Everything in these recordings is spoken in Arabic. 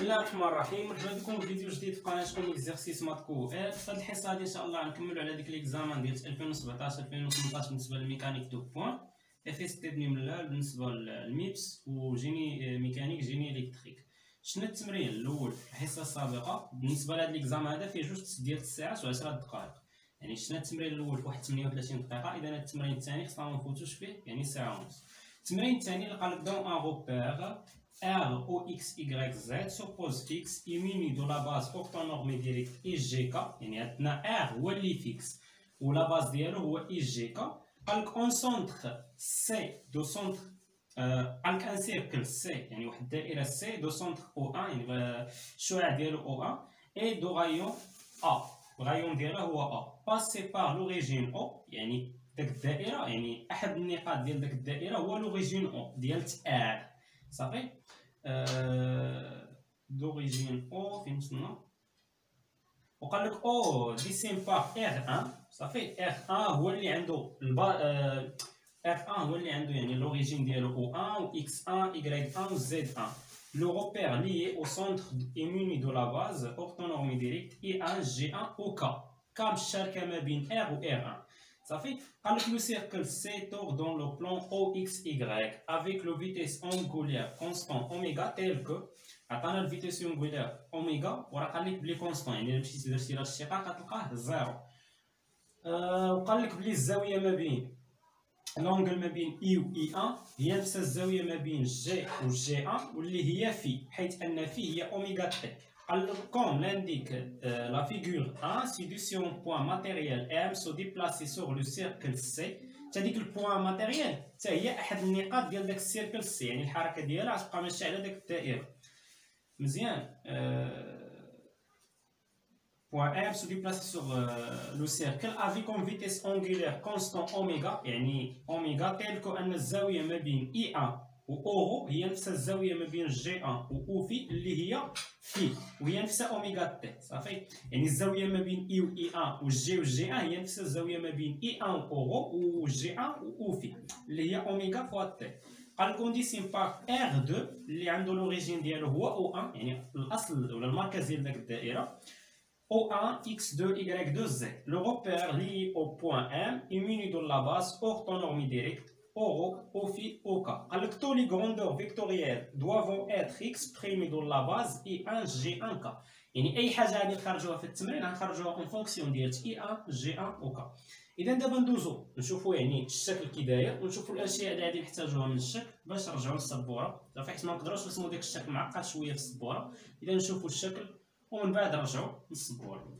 الله الرحمن الرحيم مرحبا بكم في فيديو جديد في قناتكم Exercices ماتكو في هذه الحصه هذه ان شاء الله غنكملوا على ديك l'examen ديال 2017 2018 بالنسبة لل mécanique du point FST من الأول بالنسبة لل MIPC و génie mécanique génie électrique شنو التمرين الأول في الحصه السابقه بالنسبة لهذا l'examen هذا فيه جوج ديال الساعات و10 دقائق يعني شفنا التمرين الأول في واحد 38 دقيقه اذا التمرين الثاني خصنا ما نفوتوش فيه يعني ساعه ونص التمرين الثاني اللي قال dans un repère R O X Y Z supposé fixe et muni de la base orthonormée directe I J K يعني عندنا R هو اللي fixe و la base ديالو هو I J K قالك un centre C de centre قالك un cercle C يعني واحد الدائره C de centre O1 يعني الشعاع ديالو O1 et de rayon a ال rayon ديالها هو a passé par l'origine O يعني داك الدائره يعني احد النقاط ديال داك الدائره هو l'origine O ديال R صافي دوريجين أو فين وصلنا وقال لك أو ديسين بار ار 1 صافي ار 1 هو اللي عنده البا ار 1 هو اللي عنده يعني لوريجين ديالو أو 1 و إكس 1 y 1 و z 1 le repère lié au centre est muni de la base orthonormée directe I1 G1 au K K. مشاركه ما بين R و R1 صافي قال لك لو سيركل سي تور دون لو بلان أو إكس y avec le vitesse angulaire constant oméga tel que عطانا ال vitesse angulaire oméga وراه قال لك بلي constante يعني مشيتي درتي راه اشتقاق غتلقاه زيرو أه وقال لك بلي الزاويه ما بين l'angle ما بين i و i 1 هي نفس الزاويه ما بين j و j 1 واللي هي phi حيث ان phi هي oméga t Comme l'indique euh, la figure 1, si du si un point matériel M se déplacer sur le cercle C, تهديك ال point matériel حتى هي احد النقاط ديال داك ال cercle C يعني الحركه ديالها غتبقى ماشيه على داك الدائره مزيان point M se déplace sur euh, le cercle avec une vitesse angulaire constante oméga يعني oméga tel que أن الزاوية ما بين I1 و uρ هي نفس الزاوية ما بين J1 و uφ اللي هي φ وهي نفس oméga t صافي يعني الزاوية ما بين I و I1 و J و J1 هي نفس الزاوية ما بين I1 و uρ و J1 و uφ اللي هي oméga fois t قال لكم désigne par R2 اللي عنده l'origine ديالو هو O1 يعني الأصل ولا المركز ديال داك الدائرة O1, X2, Y2, Z. Le repère lié au point M est muni de la base orthonormée directe uρ, uφ, K. Alors les grandeurs vectorielles doivent être exprimées dans la base I1, J1, K. يعني أي حاجة غادي نخرجوها في التمرين غنخرجوها en fonction ديال I1 J1 et K اذا دابا ندوزو نشوفو يعني الشكل كي داير ونشوفو الاشياء اللي غادي نحتاجوها من الشكل باش نرجعو للسبوره صافي حيت ما نقدروش داك الشكل معقد شوية في السبوره اذا نشوفو الشكل ومن بعد نرجعو للسبوره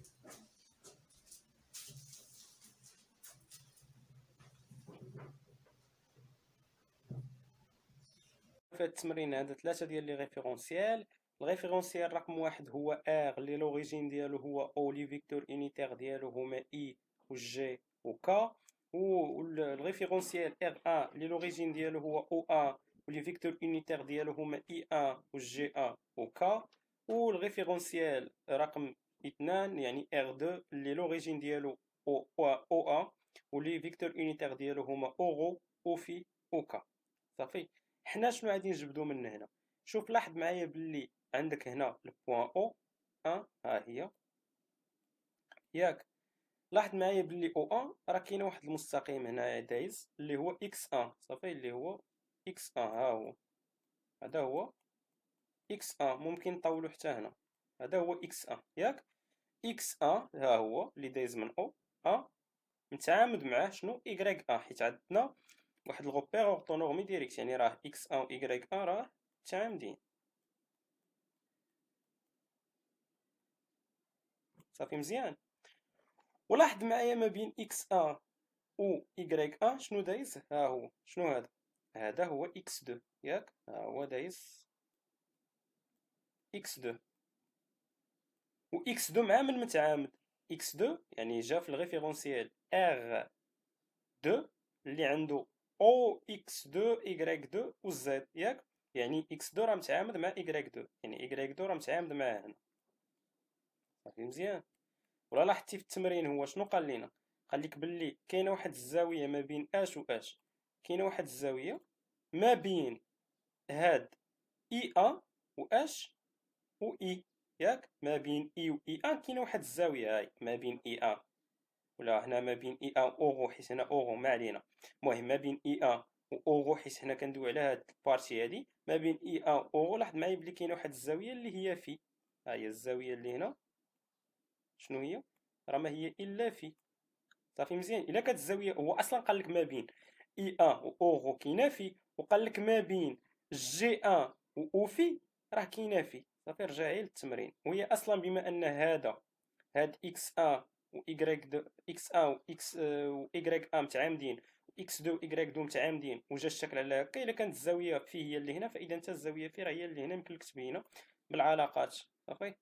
في التمرين هذا ثلاثة ديال les référentiels. ال référentiel رقم واحد هو R اللي l'origine ديالو هو O les vecteurs unitaires ديالو هما I و J و K و ال référentiel R 1 اللي l'origine ديالو هو O 1 و les vecteurs unitaires ديالو هما I 1 و J 1 و K و ال référentiel رقم اثنان يعني R 2 اللي l'origine ديالو هو O 1 و les vecteurs unitaires ديالو هما uρ uφ et K صافي. حنا شنو غادي نجبدو من هنا؟ شوف لاحظ معايا بلي عندك هنا ال point O un ها هي. ياك. لاحظ معايا بلي O un راه كاينة واحد المستقيم هنا دايز اللي هو X un صافي اللي هو X un ها هو. هذا هو X un ممكن نطولو حتى هنا. هذا هو X un ياك. X un ها هو اللي دايز من O un. متعامد معاه شنو؟ Y un حيت عندنا واحد ال repère orthonormé direct يعني راه X un و Y un راه متعامدين صافي مزيان. ولاحظ معايا ما بين X un و Y un شنو دايز؟ ها هو شنو هذا؟ هذا هو إكس 2 ياك؟ ها هو دايز إكس 2 و إكس 2 مع من متعامد؟ إكس 2 يعني جا في ال référentiel R 2 اللي عنده أو إكس 2 ايكغيك 2 و زد ياك يعني إكس 2 راه متعامد مع ايكغيك 2 يعني ايكغيك 2 راه متعامد معاه هنا صافي مزيان ولا لاحظتي في التمرين هو شنو قال لينا قال لك باللي كاينة واحد الزاويه ما بين اش و اش كاينة واحد الزاويه ما بين هاد اي ا و اش و اي ياك ما بين اي و اي ان كاينة واحد الزاويه هاي ما بين اي ان ولا هنا ما بين I un uρ حيت هنا uρ ما علينا. المهم ما بين I un و uρ حيت حنا كندوي على هاد ال partie هادي. ما بين I un uρ لاحظ معايا بلي كاينة واحد الزاوية اللي هي φ. ها هي الزاوية اللي هنا. شنو هي؟ راه ما هي إلا φ. صافي مزيان. إلا كانت الزاوية هو أصلا قال لك ما بين I un و uρ كاينة φ وقال لك ما بين J un و uφ راه كاينة φ. صافي رجع غير للتمرين. وهي أصلا بما أن هذا هاد X un و deux X un و X و Y un متعامدين X deux Y deux متعامدين وجا الشكل على هكا. إلا كانت الزاوية φ هي اللي هنا فإذا انت الزاوية φ راه هي اللي هنا يمكن لك تبينها بالعلاقات. صافي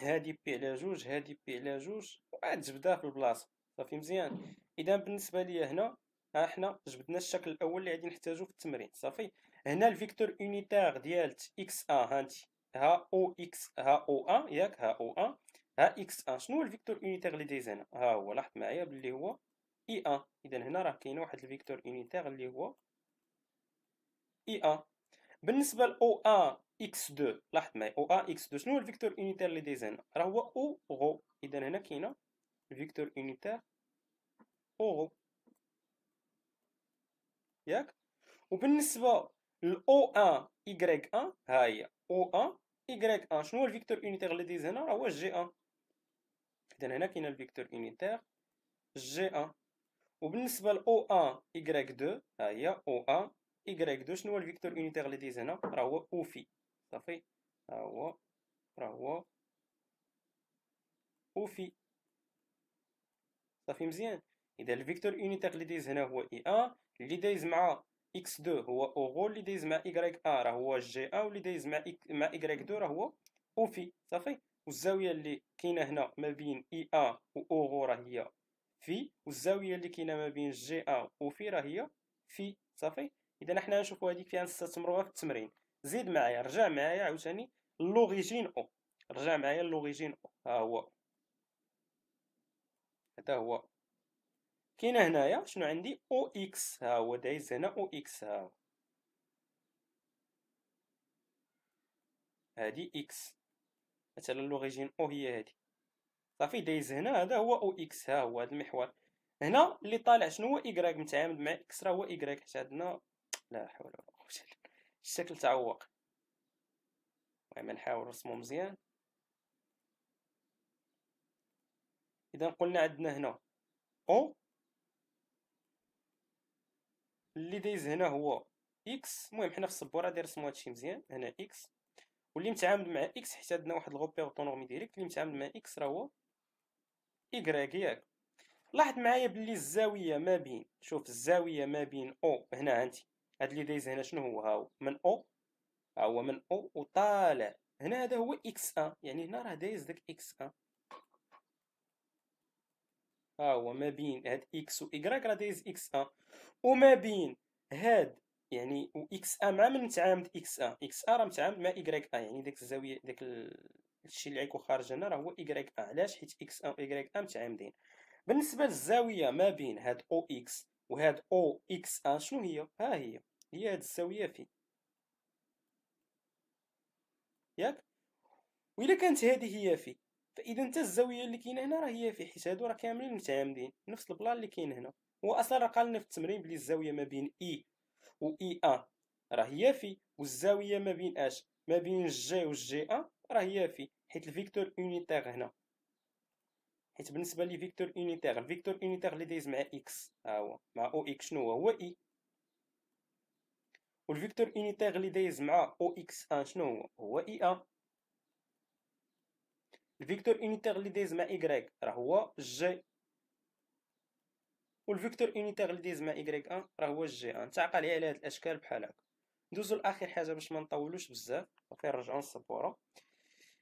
هادي pi على جوج هادي pi على جوج وعاد جبدها في البلاصة. صافي مزيان. إذا بالنسبة ليا هنا ها حنا جبدنا الشكل الأول اللي غادي نحتاجو في التمرين. صافي. هنا ال vecteur unitaire ديال X un هانتي ها O X ها O un ياك ها O un ها X un شنو هو ال vecteur unitaire اللي دايز هنا ها هو لاحظ معايا بلي هو I un اذا هنا راه كاين واحد ال vecteur unitaire اللي هو I un بالنسبة ل O un X 2 لاحظ معايا O un X 2 شنو هو ال vecteur unitaire اللي دايز هنا راه هو أو غو اذا هنا كاينة ال vecteur unitaire uρ ياك وبالنسبه لاو ان يكغيك ان ها هي أو ان يكغيك ان شنو هو ال vecteur unitaire اللي دايز هنا راه هو J un اذا هنا كاين ال vecteur unitaire J un وبالنسبة لاو ان يكغيك 2 ها هي أو ان يكغيك 2 شنو هو ال vecteur unitaire اللي دايز هنا؟ راه هو uφ. صافي. ها هو راه هو uφ. صافي مزيان. إذا ال vecteur unitaire اللي دايز هنا هو I un اللي دايز مع إكس 2 هو اوغو اللي دايز مع Y un راه هو J un واللي دايز مع مع Y 2 راه هو uφ. صافي. والزاوية اللي كاينة هنا ما بين I un و uρ راه هي φ والزاوية اللي كاينة ما بين J un و uφ راه هي φ صافي؟ إذا حنا نشوفوا هذيك فيها نستثمروها في التمرين. زيد معايا رجع معايا عاوتاني l'origine O رجع معايا l'origine O ها هو. هذا هو. كاينة هنايا شنو عندي؟ O x ها هو دايز هنا O x ها هو. هادي x مثلا l'origine O هي هادي. صافي دايز هنا هذا هو O x ها هو هذا المحور. هنا اللي طالع شنو هو i grec متعامد مع x راه هو ايكغيك حيت عندنا لا حول ولا قوة إلا الشكل تعوق. المهم نحاول نرسمو مزيان. إذا قلنا عندنا هنا O اللي دايز هنا هو x. المهم حنا في السبورة غادي نرسمو هادشي مزيان. هنا x. واللي متعامد مع x حيت عندنا واحد ال repère orthonormé direct اللي متعامد مع x راه هو ايكغيك ياك لاحظ معايا بلي الزاوية ما بين شوف الزاوية ما بين O هنا هانتي هاد اللي دايز هنا شنو هو؟ ها هو من أو ها هو من أو وطالع. هنا هذا هو إكس ان يعني هنا راه دايز داك إكس ان ها هو ما بين هاد إكس و راه دايز إكس ان وما بين هاد يعني و إكس آ مع من متعامد إكس آ. إكس آ راه متعامد مع ايكغيك آ يعني ديك الزاوية داك الشيء اللي غيكون خارج هنا راه هو ايكغيك آ. علاش؟ حيت إكس آ و آ متعامدين. بالنسبة للزاوية ما بين هاد أو إكس وهاد أو إكس آ شنو هي؟ ها هي هي هاد الزاوية phi ياك؟ وإلا كانت هذه هي phi فإذا انت الزاوية اللي كاينة هنا راه هي phi حيت هادو راه كاملين متعامدين نفس ال plan اللي كاين هنا. هو أصلا راه في التمرين بلي الزاوية ما بين i و i un راه هي phi والزاويه ما بين أش؟ ما بين j و j un راه هي phi حيت ال vecteur unitaire هنا. حيت بالنسبة لي vecteur unitaire ال vecteur unitaire اللي دايز مع x ها هو مع O x شنو هو؟ هو i وال vecteur unitaire اللي دايز مع O x un شنو هو؟ هو i un ال vecteur unitaire اللي دايز مع ايكغيك راه هو j وال vecteur unitaire اللي دايز مع i grec un راه هو j un. تعقل على هاد الأشكال بحال هكا. ندوزو لأخر حاجة باش ما نطولوش بزاف. صافي نرجعو للسبوره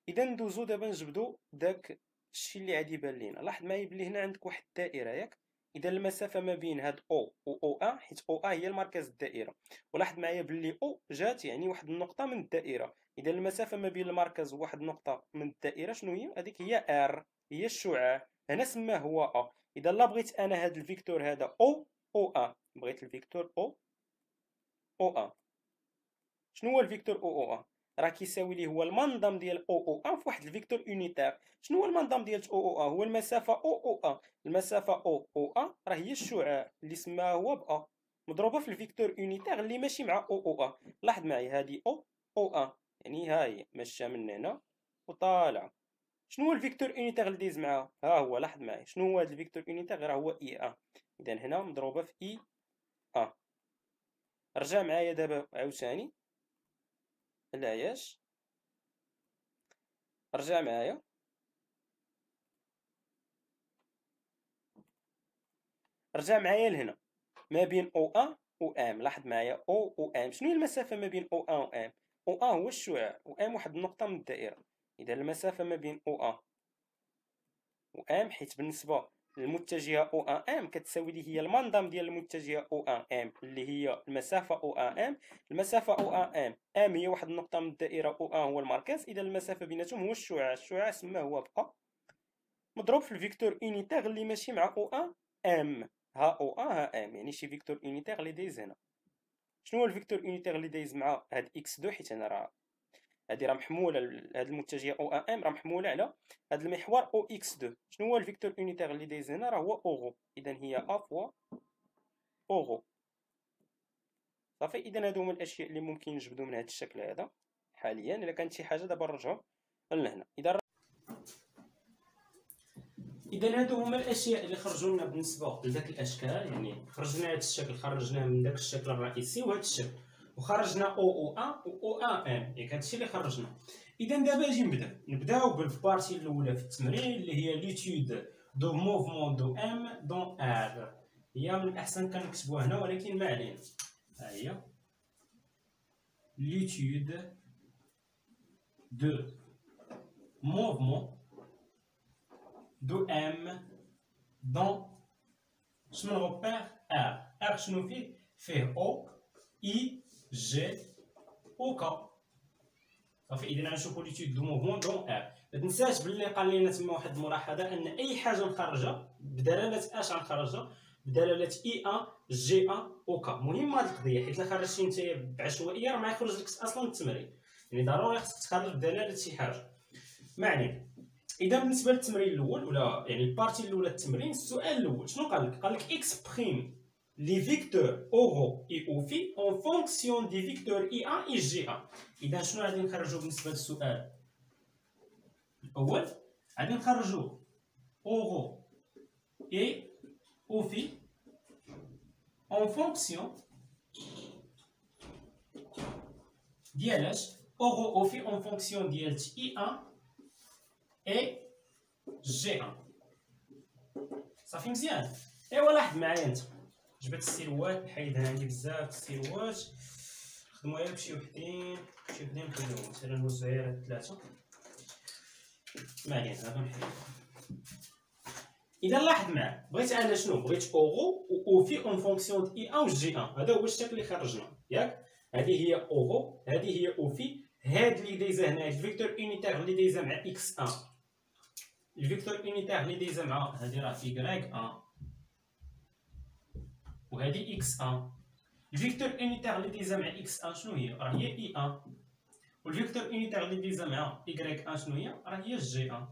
إذا ندوزو دابا نجبدو داك الشيء اللي عادي يبان لينا. لاحظ معايا بلي هنا عندك واحد الدائرة ياك. إذا المسافة ما بين هاد أو و أو أ حيت أو أ هي المركز الدائرة. ولاحظ معايا بلي أو جات يعني واحد النقطة من الدائرة. إذا المسافة ما بين المركز وواحد النقطة من الدائرة شنو هي؟ هذيك هي ار هي الشعاع. هنا سماه هو أ. إذا لا بغيت أنا هاد الفيكتور هذا أو أو أ بغيت الفيكتور أو أو أ. شنو هو الفيكتور أو أو أ؟ راه كيساوي ليه هو المنظم ديال أو أو ان في واحد الفيكتور يونيتير شنو هو المنظم ديال أو أو ان هو المسافة أو أو ان المسافة أو أو ان راه هي الشعاع اللي سماها هو ب ا مضروبة في الفيكتور يونيتير اللي ماشي مع أو أو ان لاحظ معي هذه أو أو ان يعني ها هي ماشيه من هنا وطالعه شنو هو الفيكتور يونيتير اللي دايز معاها ها هو لاحظ معي شنو هو هذا الفيكتور يونيتير غير هو إي ان اذا هنا مضروبة في إي ان رجع معايا دابا عاوتاني. العياش رجع معايا. رجع معايا لهنا. ما بين أو ان و آم. لاحظ معايا أو و آم. شنو هي المسافة ما بين أو ان و آم؟ أو ان هو الشعاع و آم واحد النقطة من الدائرة. إذا المسافة ما بين أو ان و أم حيت بالنسبة المتجهة أو ان أم كتساوي لي هي المنظم ديال المتجهة أو ان أم اللي هي المسافة أو ان أم. المسافة أو ان أم أم هي واحد النقطة من الدائرة أو ان هو المركز. إذا المسافة بيناتهم هو الشعاع. الشعاع سماه هو بقى مضروب في الفيكتور يونيتير اللي ماشي مع أو ان أم. ها أو ان ها أم. يعني شي فيكتور يونيتير اللي دايز هنا. شنو هو الفيكتور يونيتير اللي دايز مع هاد إكس دو؟ حيت أنا راه هذه راه محمولة هذه المتجهة أو إم راه محمولة على هذا المحور أو إكس 2 شنو هو الفيكتور يونيتير اللي دايز هنا راه هو أوغو. اذا هي أ فوا أوغو. صافي اذا هادو هما الأشياء اللي ممكن نجبدو من هذا الشكل هذا حاليا. إلا كانت شي حاجة دابا نرجعو لهنا. إذا اذا هادو هما الأشياء اللي خرجوا لنا بالنسبة لذاك الأشكال. يعني خرجنا هذا الشكل خرجناه من ذاك الشكل الرئيسي وهذا الشكل. وخرجنا O O un و O un M. ياك هادشي اللي خرجنا. اذا دابا أجي نبدأ. نبداو بال partie الأولى في التمرين اللي هي l'étude du mouvement de M dans R هي من الأحسن كنكتبوها هنا ولكن ما علينا. ها هي. l'étude du mouvement de M dans شنو ال repère R R شنو فيه؟ فيه O i j و k صافي اذا غنشوفو l'étude du mouvement dans R ما تنساش بلي قال لنا تما واحد الملاحظة أن أي حاجة نخرجها بدلالة اش غنخرجها بدلالة i un j un و k مهمه هاد القضية حيت إلا خرجتي نتايا بعشوائية راه ما يخرج لك أصلا التمرين. يعني ضروري خصك تخرج بدلالة شي حاجة. علينا إذا بالنسبة للتمرين الأول ولا يعني ال partie الأولى التمرين السؤال الأول شنو قال لك؟ قال لك إكسبريم. les vecteurs oraux et OPhi en fonction des vecteurs I1 et G1 إذا شنو غادي نخرجو بالنسبة للسؤال الأول غادي نخرجو oraux et OPhi en fonction ديال اش oraux OPhi en fonction ديال I1 et G1 صافي مزيان ايوا لاحظ معايا انت جبت السيروات نحيدها عندي بزاف السيروات. نخدمو غير بشي وحدين شي وحدين نخليهم مثلا نوزع غير هاد الثلاثة ما هادو نحيدهم إذا لاحظ معايا بغيت أنا شنو؟ بغيت u rho و u phi en fonction de i un j un. هذا هو الشكل اللي خرجنا. ياك؟ هذه هي أوغو هذه هي u phi. هاد اللي دايزه هنا ال vecteur unitaire اللي دايزه مع x un. ال vecteur unitaire اللي دايزه مع هذه راه i grec un. وهذه x un ال vecteur unitaire اللي دايزه مع x un شنو هي؟ راه هي i un وال vecteur unitaire اللي دايزه مع y un شنو هي؟ راه هي j un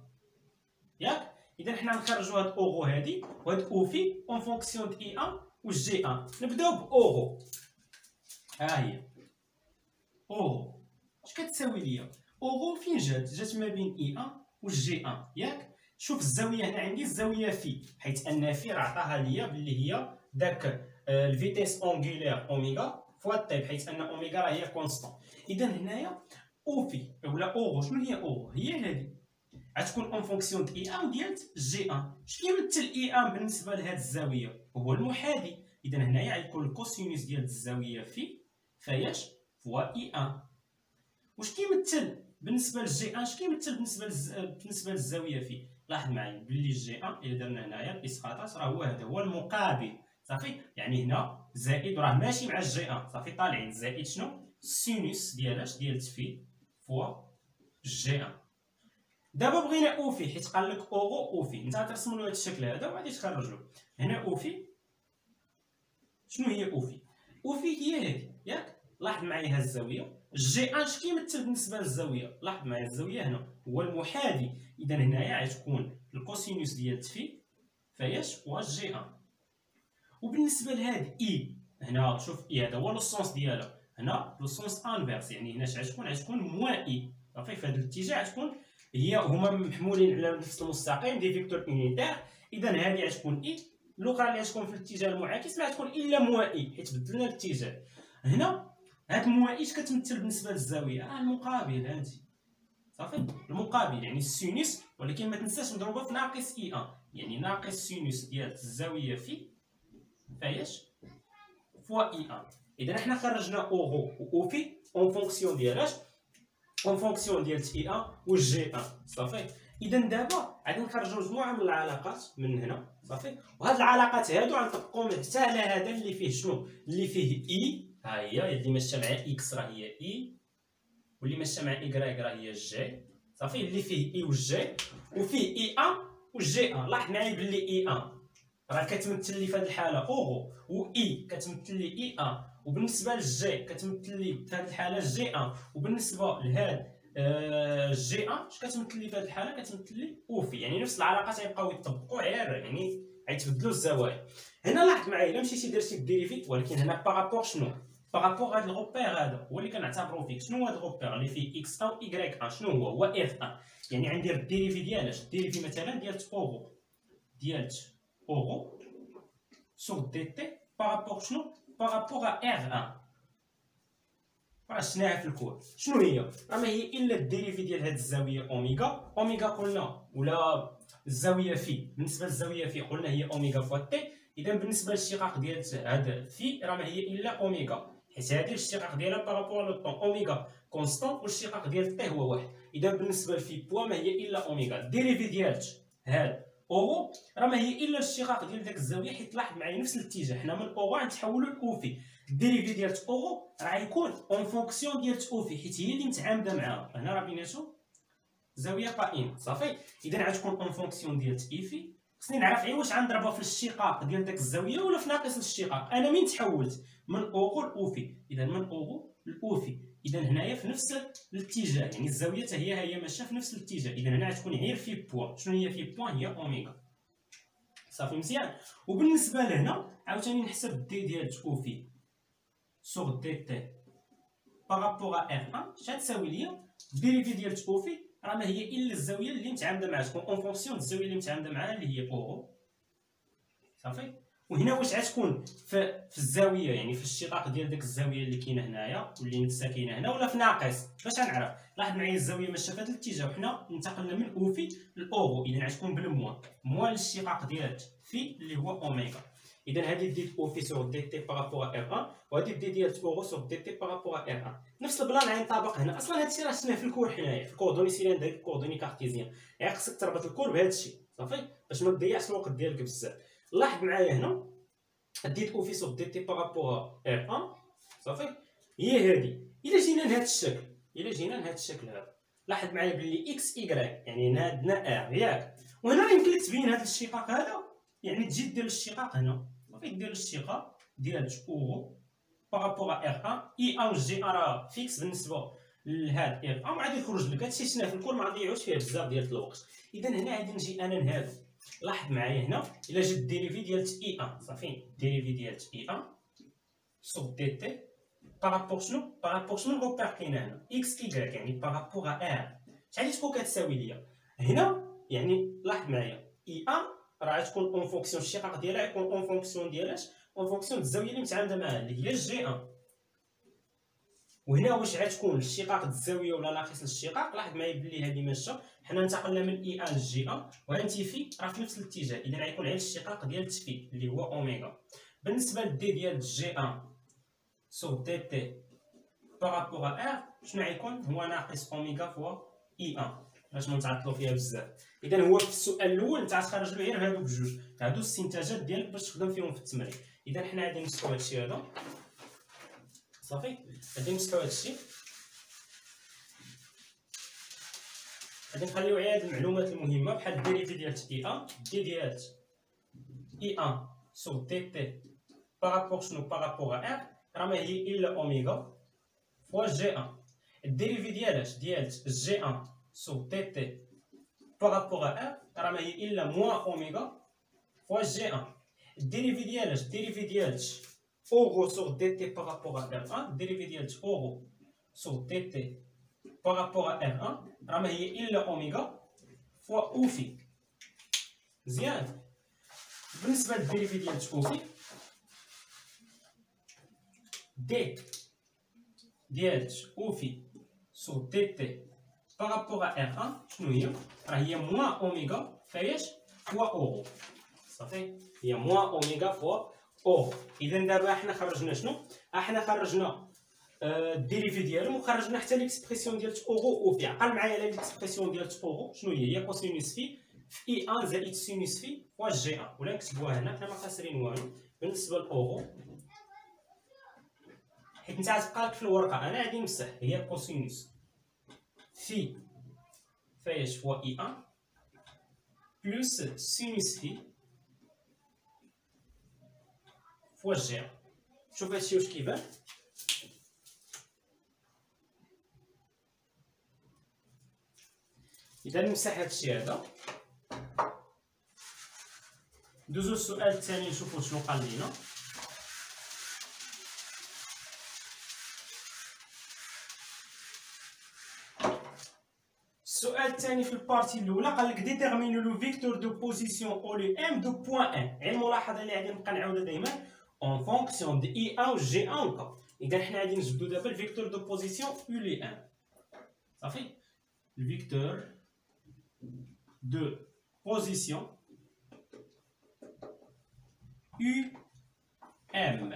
ياك؟ إذا حنا نخرجوا هاد u rho هادي وهاد u phi en fonction د i un و j un نبداو ب u rho. ها هي. أوغو. اش كتساوي ليا؟ أوغو فين جات؟ جات ما بين i un و j un ياك؟ شوف الزاوية هنا عندي الزاوية phi حيت أن phi راه عطاها ليا باللي هي داك ال vitesse angulaire oméga fois t حيت أن أوميغا راه هي constante إذا هنايا u phi ولا u rho شنو هي u rho هي هذه. غتكون en fonction د i un ديال j un اش كيمثل i un بالنسبة لهاد الزاوية؟ هو المحاذي. إذا هنايا غيكون ال cosinus ديال الزاوية phi فياش؟ fois i un واش كيمثل بالنسبة لل j un اش كيمثل بالنسبة لز... بالنسبة للزاوية phi لاحظ معايا باللي j un إلا درنا هنايا الإسقاطات راه هو هذا هو المقابل. صافي. يعني هنا زائد راه ماشي مع ال j un. صافي طالعين. زائد شنو؟ ال sinus ديال اش ديال phi fois j un. دابا بغينا u phi حيت قال لك u rho u phi. أنت غترسم له هذا الشكل هذا وغادي تخرج له. هنا u phi. شنو هي u phi؟ u phi هي هذه ياك؟ لاحظ معايا الزاوية. j un كيمثل بالنسبة للزاوية. لاحظ معايا الزاوية هنا. هو المحاذي. اذا هنايا غتكون ال cosinus ديال phi فياش؟ هو j un. وبالنسبة لهاد i هنا شوف i هذا هو le sens ديالها. هنا le sens inverse يعني هنا اش غتكون moins i صافي في هذا الاتجاه غتكون هي هما محمولين على نفس المستقيم des vecteurs unitaires إذا هذه غتكون i الأخرى اللي غتكون في الاتجاه المعاكس ما غتكون إلا moins i حيت بدلنا الاتجاه. هنا هاد moins i كتمثل بالنسبة للزاوية؟ آه المقابل هادي. صافي؟ المقابل يعني ال sinus ولكن ما تنساش نضربها في ناقص i un يعني ناقص sinus ديال الزاوية phi فاياش fois i un اذا حنا خرجنا u rho و phi. en fonction ديال اش en fonction ديال i un و j un صافي. اذا دابا غادي نخرجوا مجموعة من العلاقات من هنا. صافي. وهاد العلاقات هادو غنطبقوهم حتى على هذا اللي فيه شنو؟ اللي فيه i ها هي. اللي ماشيه مع x راه هي i واللي ماشيه مع y راه هي j صافي. اللي فيه i و j وفيه i un j un لاحظ معايا بلي i un راه كتمثل لي في هذه الحالة. u rho و i كتمثل لي i un. وبالنسبة لل j كتمثل لي في هذه الحالة j un. وبالنسبة لهاد آه j un اش كتمثل لي في هذه الحالة؟ كتمثل لي u phi يعني نفس العلاقات غيبقاو يطبقوا غير يعني غيتبدلوا الزوايا. هنا لاحظ معايا الا مشيتي درتي ال dérivée ولكن هنا par rapport شنو؟ par rapport هاد ال repère هذا. هو اللي كنعتبرو فيه. شنو هو هاد ال repère اللي فيه x 1 و y 1 شنو هو؟ هو R 1 يعني غندير ال dérivée ديالاش ال dérivée مثلا ديال u rho ديال u rho sur dt par rapport شنو par rapport à R 1 راه شفناها في ال cours شنو هي راه ما هي الا ال dérivée ديال هاد الزاويه oméga oméga قلنا ولا الزاويه phi بالنسبة للزاويه phi قلنا هي oméga fois t اذا بالنسبة للاشتقاق ديال هاد phi راه ما هي الا اوميغا حيت هادي الاشتقاق ديالها par rapport le temps oméga constante والاشتقاق ديال t هو واحد اذا بالنسبة ل phi point ما هي الا oméga ال dérivée ديال هاد u rho راه ما هي إلا الاشتقاق ديال داك الزاوية حيت لاحظ معايا نفس الاتجاه. حنا من اورو غنتحولوا لأوفي. الديريفي ديال اورو راه غيكون en fonction ديال u phi حيت هي اللي متعامدة معاها. هنا راه بيناتهم زاوية قائمة. صافي؟ إذا غتكون en fonction ديال u phi خصني نعرف غير واش غنضربها في الاشتقاق ديال داك الزاوية ولا في ناقص الاشتقاق. أنا من تحولت؟ من u rho ل u phi. إذا من u rho ل u phi. إذا هنايا في نفس الاتجاه يعني الزاوية حتى هي هي ماشية في نفس الاتجاه. إذا هنا غتكون غير phi point شنو هي phi point هي اوميغا صافي مزيان. وبالنسبة لهنا عاوتاني نحسب d ديال u phi sur dt par rapport à R 1 اش غتساوي ليا؟ dérivée ديال u phi راه ما هي إلا الزاوية اللي متعامدة معها تكون en fonction الزاوية اللي متعامدة معها اللي هي u rho صافي؟ وهنا واش غتكون في, في الزاوية يعني في الشقاق ديال ديك الزاوية اللي كاينة هنايا واللي ساكنه هنا ولا في ناقص؟ باش غنعرف؟ لاحظ معايا الزاوية ماشيه في هذا الاتجاه وحنا انتقلنا من u phi ل u rho إذا غتكون بال moins. moins الاشتقاق ديال phi اللي هو أوميغا. إذا هذه d u phi sur dt par rapport R 1 وهذه d ديال u rho sur dt par rapport R 1 نفس ال plan غينطبق هنا. أصلا هذا الشيء راه شفناه في ال cours حنايا في ال coordonnées cylindriques ال coordonnées cartésiennes. يعني خصك تربط ال cours بهذا الشيء صافي؟ باش ما تضيعش الوقت ديالك بزاف. لاحظ معايا هنا. d u phi sur dt par rapport R 1 صافي. هي هذه إلا جينا لهذا الشكل. إلا جينا لهذا الشكل هذا. لاحظ معايا بلي إكس ايكغيك يعني هنا عندنا R ياك. وهنا يمكن لك تبين هذا الاشتقاق هذا. يعني تجي دير الاشتقاق هنا. صافي. دير الاشتقاق ديال u par rapport R 1 i un j un راه fixes بالنسبة لهاد R 1 وغادي يخرج لك. هادشي شفناه في ال cours ما نضيعوش فيه بزاف ديال الوقت. اذا هنا غادي نجي أنا نهادو لاحظ معايا هنا إلا جيت dérivée ديال i un صافي. dérivée ديال i un sur dt. par rapport شنو؟ par rapport شنو ال repère كاين هنا؟ إكس ايكغيك يعني par rapport R شحال تكون كتساوي ليا؟ هنا يعني لاحظ معايا. i un راه غتكون en fonction الاشتقاق ديالها يكون en fonction ديالاش en fonction الزاوية اللي متعامده معاها اللي هي j un وهنا واش غتكون الاشتقاق الزاوية ولا ناقص الاشتقاق؟ لاحظ معايا بلي هذه ماشية. حنا انتقلنا من i un ل j un وهانتي phi راه في نفس الاتجاه إذا غيكون غير الاشتقاق ديال phi اللي هو اوميغا بالنسبة ل d ديال j un sur dt par rapport R شنو غيكون؟ هو ناقص oméga fois i un باش ما نتعطلوا فيها بزاف؟ إذا هو في السؤال الأول انت غتخرج له غير هادو بجوج هادو الاستنتاجات ديالك باش تخدم فيهم في التمرين. إذا حنا غادي نمسحوا هادشي هذا صافي غادي نمسحوا هادشي غادي نخليو غير هاد المعلومات المهمه بحال ال dérivée ديال i un d ديال i un sur dt par rapport شنو par rapport à R راه ما هي الا oméga fois j un ال dérivée ديال اش ديال j un sur dt par rapport à راه ما هي الا moins oméga fois j un ال dérivée ديال اش ال dérivée ديال u rho sur dt par rapport à R 1 ال dérivée ديال u rho sur dt par rapport à R 1 راه ما هي الا اوميغا fois u phi مزيان بالنسبة لل dérivée ديال u phi d ديال u phi sur dt par rapport à R 1 شنو هي راه هي moins oméga فاياش fois u rho صافي هي moins oméga fois u rho إذا دابا حنا خرجنا شنو؟ أحنا خرجنا ال dérivée ديالهم وخرجنا حتى l'expression ديال u rho u phi عقل معايا على l'expression ديال u rho شنو هي؟ هي cosinus phi fois i 1 زائد sinus phi fois j 1 ولا نكتبوها هنا حنا ما خاسرين والو. بالنسبة ل u rho حيت نتا تبقى لك في الورقة. أنا غادي نمسح. هي cosinus phi فايش fois i 1 plus sinus phi fois j شوف هادشي واش كيبان اذا نمسح هادشي هذا ندوزو السؤال الثاني نشوفو شنو قال لينا السؤال الثاني في ال partie الاولى قال لك détermine le vecteur de position O M du point M غير الملاحظه اللي غادي نبقى نعاودها دائما en fonction de i 1 و j 1 و k اذا حنا غادي نجبدو دابا ال vecteur de position O M صافي ال vecteur de position O M.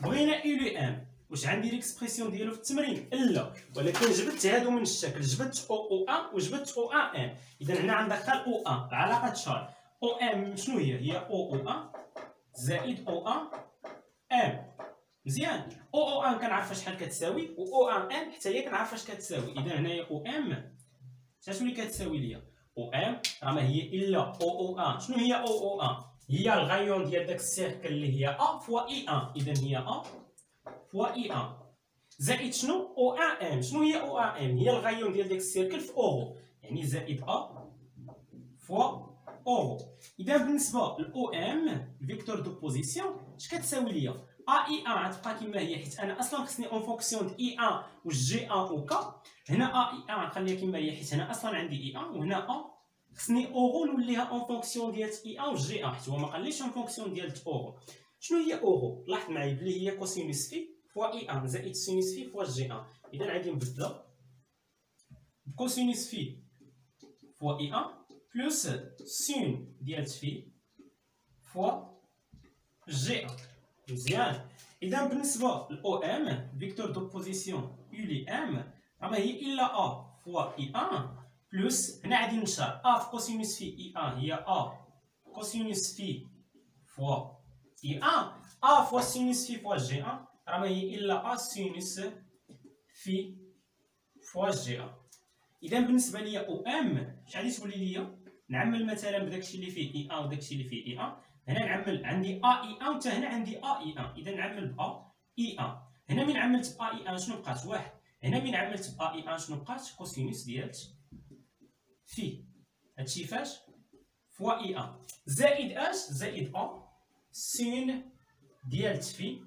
بغينا O M واش عندي l'expression ديالو في التمرين لا ولكن جبدت هادو من الشكل جبدت O O un وجبدت O un M اذا هنا غندخل أو ان العلاقه تشار O M شنو هي هي O O un زائد O un M مزيان. O O un كنعرف شحال كتساوي و O un M حتى هي كنعرف اش كتساوي. إذا هنايا O M شنو اللي كتساوي ليا؟ O M راه ما هي إلا O O un شنو هي O O un هي ال rayon ديال داك ال cercle اللي هي a fois i un إذا هي a fois i un زائد شنو؟ O un M شنو هي O un M هي ال rayon ديال داك ال cercle في u rho يعني زائد a fois u rho اذا بالنسبة ل O M vecteur de position اش كتساوي ليا a i un غتبقى كما هي حيت أنا أصلا خصني en fonction i un و j un و k هنا a i un نخليها كما هي حيت هنا أصلا عندي i un وهنا a خصني u rho نوليها en fonction ديال i un و j un حيت هو ما قاليش en fonction ديال u rho شنو هي u rho لاحظ معايا بلي هي cosinus phi fois i un زائد sinus phi fois j un اذا غادي نبدلها cosinus phi fois i un plus sin ديال phi fois j un مزيان اذا بالنسبة ل O M vecteur de position O M راه هي الا a fois i un plus هنا غادي نشر a في cosinus phi i un هي a cosinus phi fois i un a fois sinus phi fois j un راه هي الا a sinus phi fois j un اذا بالنسبة ليا O M اش غادي تولي ليا نعمل مثلا بداكشي اللي فيه i un وداكشي اللي فيه i un هنا نعمل عندي a i un وحتى هنا عندي a i un إذا نعمل ب a i un هنا من عملت a i un شنو بقات؟ واحد. هنا من عملت a i un شنو بقات؟ cosinus ديال phi. هادشي فاش؟ fois i un زائد اش؟ زائد a. sin ديال phi.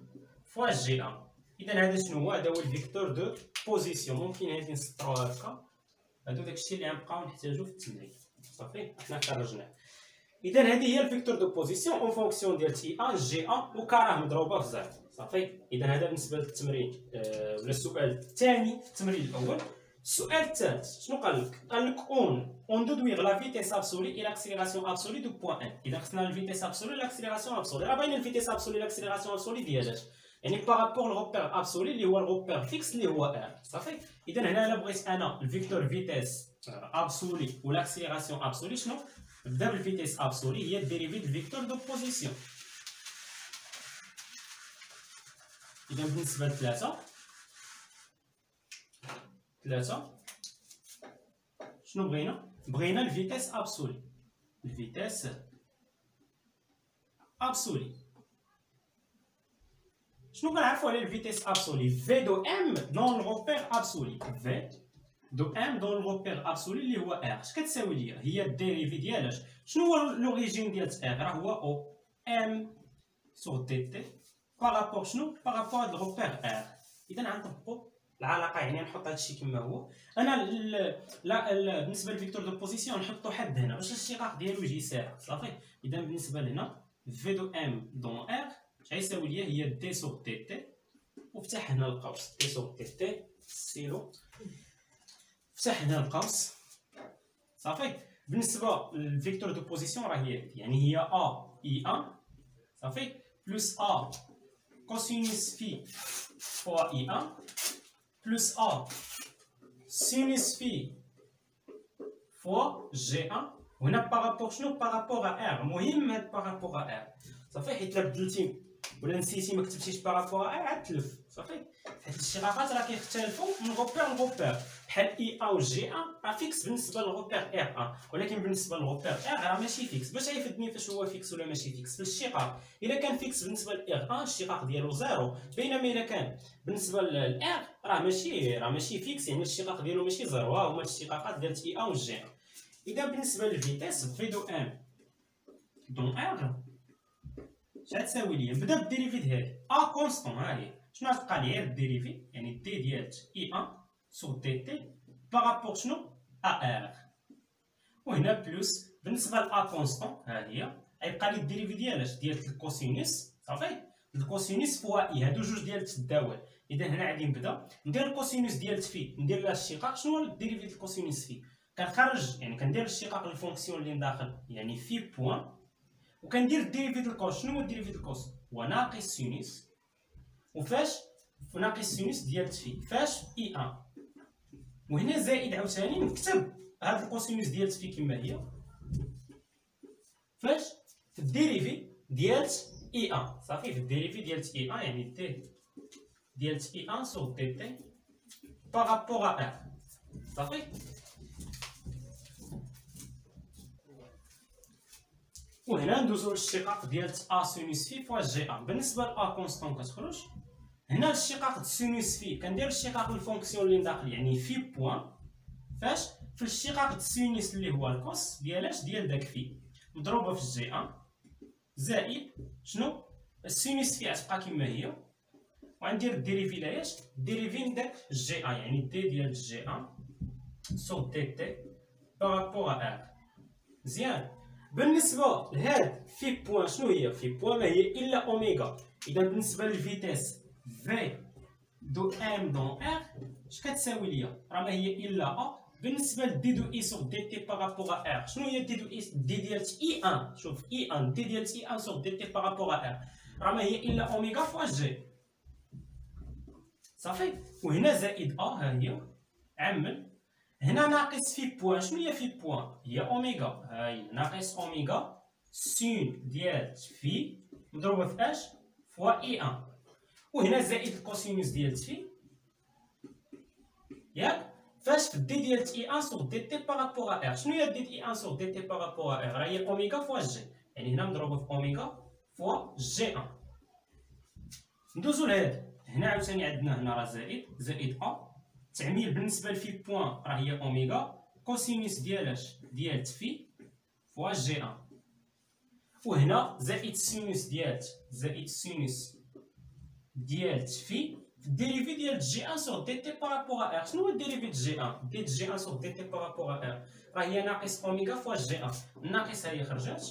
fois j un إذا هذا شنو هو؟ هذا هو ال vecteur de position. ممكن هادي نسطروها هكا. هادو داكشي اللي غنبقاو نحتاجو في التمرين. صافي حنا خرجناه اذا هذه هي ال vecteur de position en fonction ديال i un j un و k راه مضروبه في زيرو صافي اذا هذا بالنسبة للتمرين آه ولا السؤال الثاني في التمرين الأول السؤال الثالث شنو قال لك قال لك en en déduire la vitesse absolue et l'accélération absolue du point M اذا خصنا ال vitesse absolue l'accélération absolue راه باين ال vitesse absolue l'accélération absolue ديالات يعني par rapport ال repère absolu اللي هو ال repère fixe اللي هو R صافي اذا هنا الا بغيت أنا ال vecteur vitesse absolue و l'accélération absolue شنو نبدا بال vitesse absolue هي ال dérivée de vecteur de position اذا بالنسبة لثلاثه ثلاثة شنو بغينا؟ بغينا ال vitesse absolue ال vitesse absolue شنو كنعرفوا على ال vitesse absolue V de M dans ال repère absolu V de M dans ال repère absolu اللي هو R اش كتساوي ليا هي ال dérivée ديال شنو هو l'origine ديال R راه هو OM sur dt par rapport شنو par rapport هاد ال repère R اذا غنطبقوا العلاقه يعني نحط هادشي كما هو أنا لا بالنسبة لل vecteur de position نحطو حد هنا باش الاشتقاق ديالو يجي ساهل صافي اذا بالنسبة لهنا في دو ام دون ار غيساوي ليا هي دي سور تي تي وفتح هنا القوس. دي سور تي تي سيلو فتح هنا القوس. صافي. بالنسبة للفيكتور دو بوزيسيون راه هي يعني هي ا اي ان صافي. بلس ا كوسينوس في فوا اي ان بلس ا سينوس في fois j1 وهنا par rapport شنو؟ par rapport à R مهم هاد par rapport à R صافي. حيت لا بدلتي ولا نسيتي ما كتبتيش par rapport عاد تلف صافي حيت الاشتقاقات راه كيختلفوا من repère ل repère بحال i1 و j1 راه fixe بالنسبة ل repère R1 ولكن بالنسبة ل repère R راه ماشي fixe باش غيفيدني فاش هو fixe ولا ماشي fixe في الاشتقاق الا كان fixe بالنسبة ل R1 الاشتقاق ديالو zéro بينما الا كان بالنسبة لل R راه ماشي راه ماشي fixe يعني الاشتقاق ديالو ماشي zéro ها هما الاشتقاقات ديال i1 و j1 اذا بالنسبة لل vitesse V de M dans R شحال تساوي ليا؟ نبدا بال dérivée هادي. a constante ها هي شنو غتبقى لي غير ال dérivée يعني d ديال i1 sur dt par rapport شنو؟ à R وهنا plus بالنسبة ل a constante ها هي غيبقى لي ال dérivée ديال ديال ال cosinus صافي؟ ال cosinus fois i هادو جوج ديال الدوال إذا هنا غادي نبدأ. ندير ال cosinus ديال phi. ندير لها الاشتقاق شنو هو ال dérivée ديال ال cosinus phi؟ كنخرج يعني كندير الاشتقاق لل fonction اللي داخل يعني phi point وكندير ال dérivée ديال ال cos شنو هو ال dérivée ديال ال cos هو ناقص sinus وفاش؟ ناقص sinus ديال phi فاش؟ اي ان وهنا زائد عاوتاني نكتب هاد ال cosinus ديال phi كما هي. فاش؟ في ال dérivée ديال i1 صافي في ال dérivée ديال i1 يعني d ديال i1 sur dt par rapport à صافي؟ وهنا ندوزو للاشتقاق ديال a sinus phi fois j1 بالنسبة ل a constante كتخرج هنا الاشتقاق د sinus phi كندير الاشتقاق لل fonction اللي داخل يعني phi point. فاش؟ في الاشتقاق د sinus اللي هو ال cos ديال أش؟ ديال داك phi. مضروبة في j1 زائد شنو؟ ال sinus phi غتبقى كما هي. وغندير ال dérivée لاياش ال dérivée داك j1 يعني d ديال j1 sur dt par rapport à مزيان بالنسبة لهاد phi point شنو هي؟ phi point ما هي إلا أوميغا. إذا بالنسبة لل vitesse في دو ام دون ار اش كتساوي ليا؟ راه ما هي إلا ا بالنسبة لدي دو اي سور دي تي بارابور ار شنو هي دي دو اي دي ديال اي ان شوف اي ان دي ديال اي ان سور دي تي بارابور ار راه ما هي إلا أوميغا فوا جي صافي. وهنا زائد ا ها هي عمل هنا ناقص في بوان شنو هي في بوان هي اوميغا هاي ناقص اوميغا سين ديال في مضروبة في اش fois i1 وهنا زائد ال cosinus ديال phi. ياك؟ فاش في d ديال i1 sur dt par rapport à R شنو هي d i1 sur dt par rapport à R هي oméga fois j يعني هنا مضروبة في oméga fois j1 ندوزو لهاد. هنا عاوتاني عندنا هنا راه زائد. زائد a التعميل بالنسبة ل phi point راه هي oméga cosinus ديال اش ديال phi fois j1 وهنا زائد sinus ديال زائد sinus ديال phi في ال dérivée ديال j1 sur dt par rapport R شنو هو ال dérivée د j1 d j1 sur dt par rapport R راه هي ناقص oméga fois i1 الناقص هي خرجات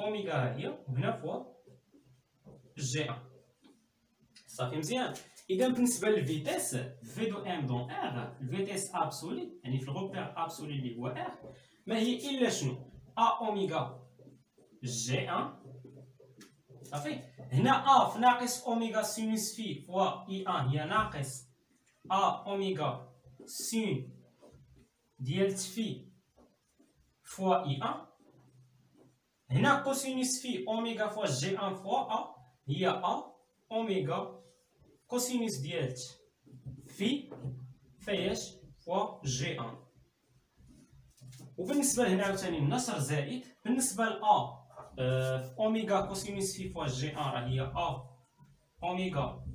اوميغا هي وهنا fois i1 صافي مزيان. اذا بالنسبة لل vitesse V de M dans R ال vitesse absolue يعني في ال repère absolu اللي هو R ما هي الا شنو a oméga j1 صافي هنا a في ناقص oméga sinus phi fois i1 هي ناقص a oméga sin ديال phi fois i1 هنا cosinus phi oméga fois j1 fois a هي a oméga cosinus ديال phi فياش fois j un وبالنسبه لهنا عاوتاني النشر زائد بالنسبة ل a في oméga cosinus phi fois j un راه هي a oméga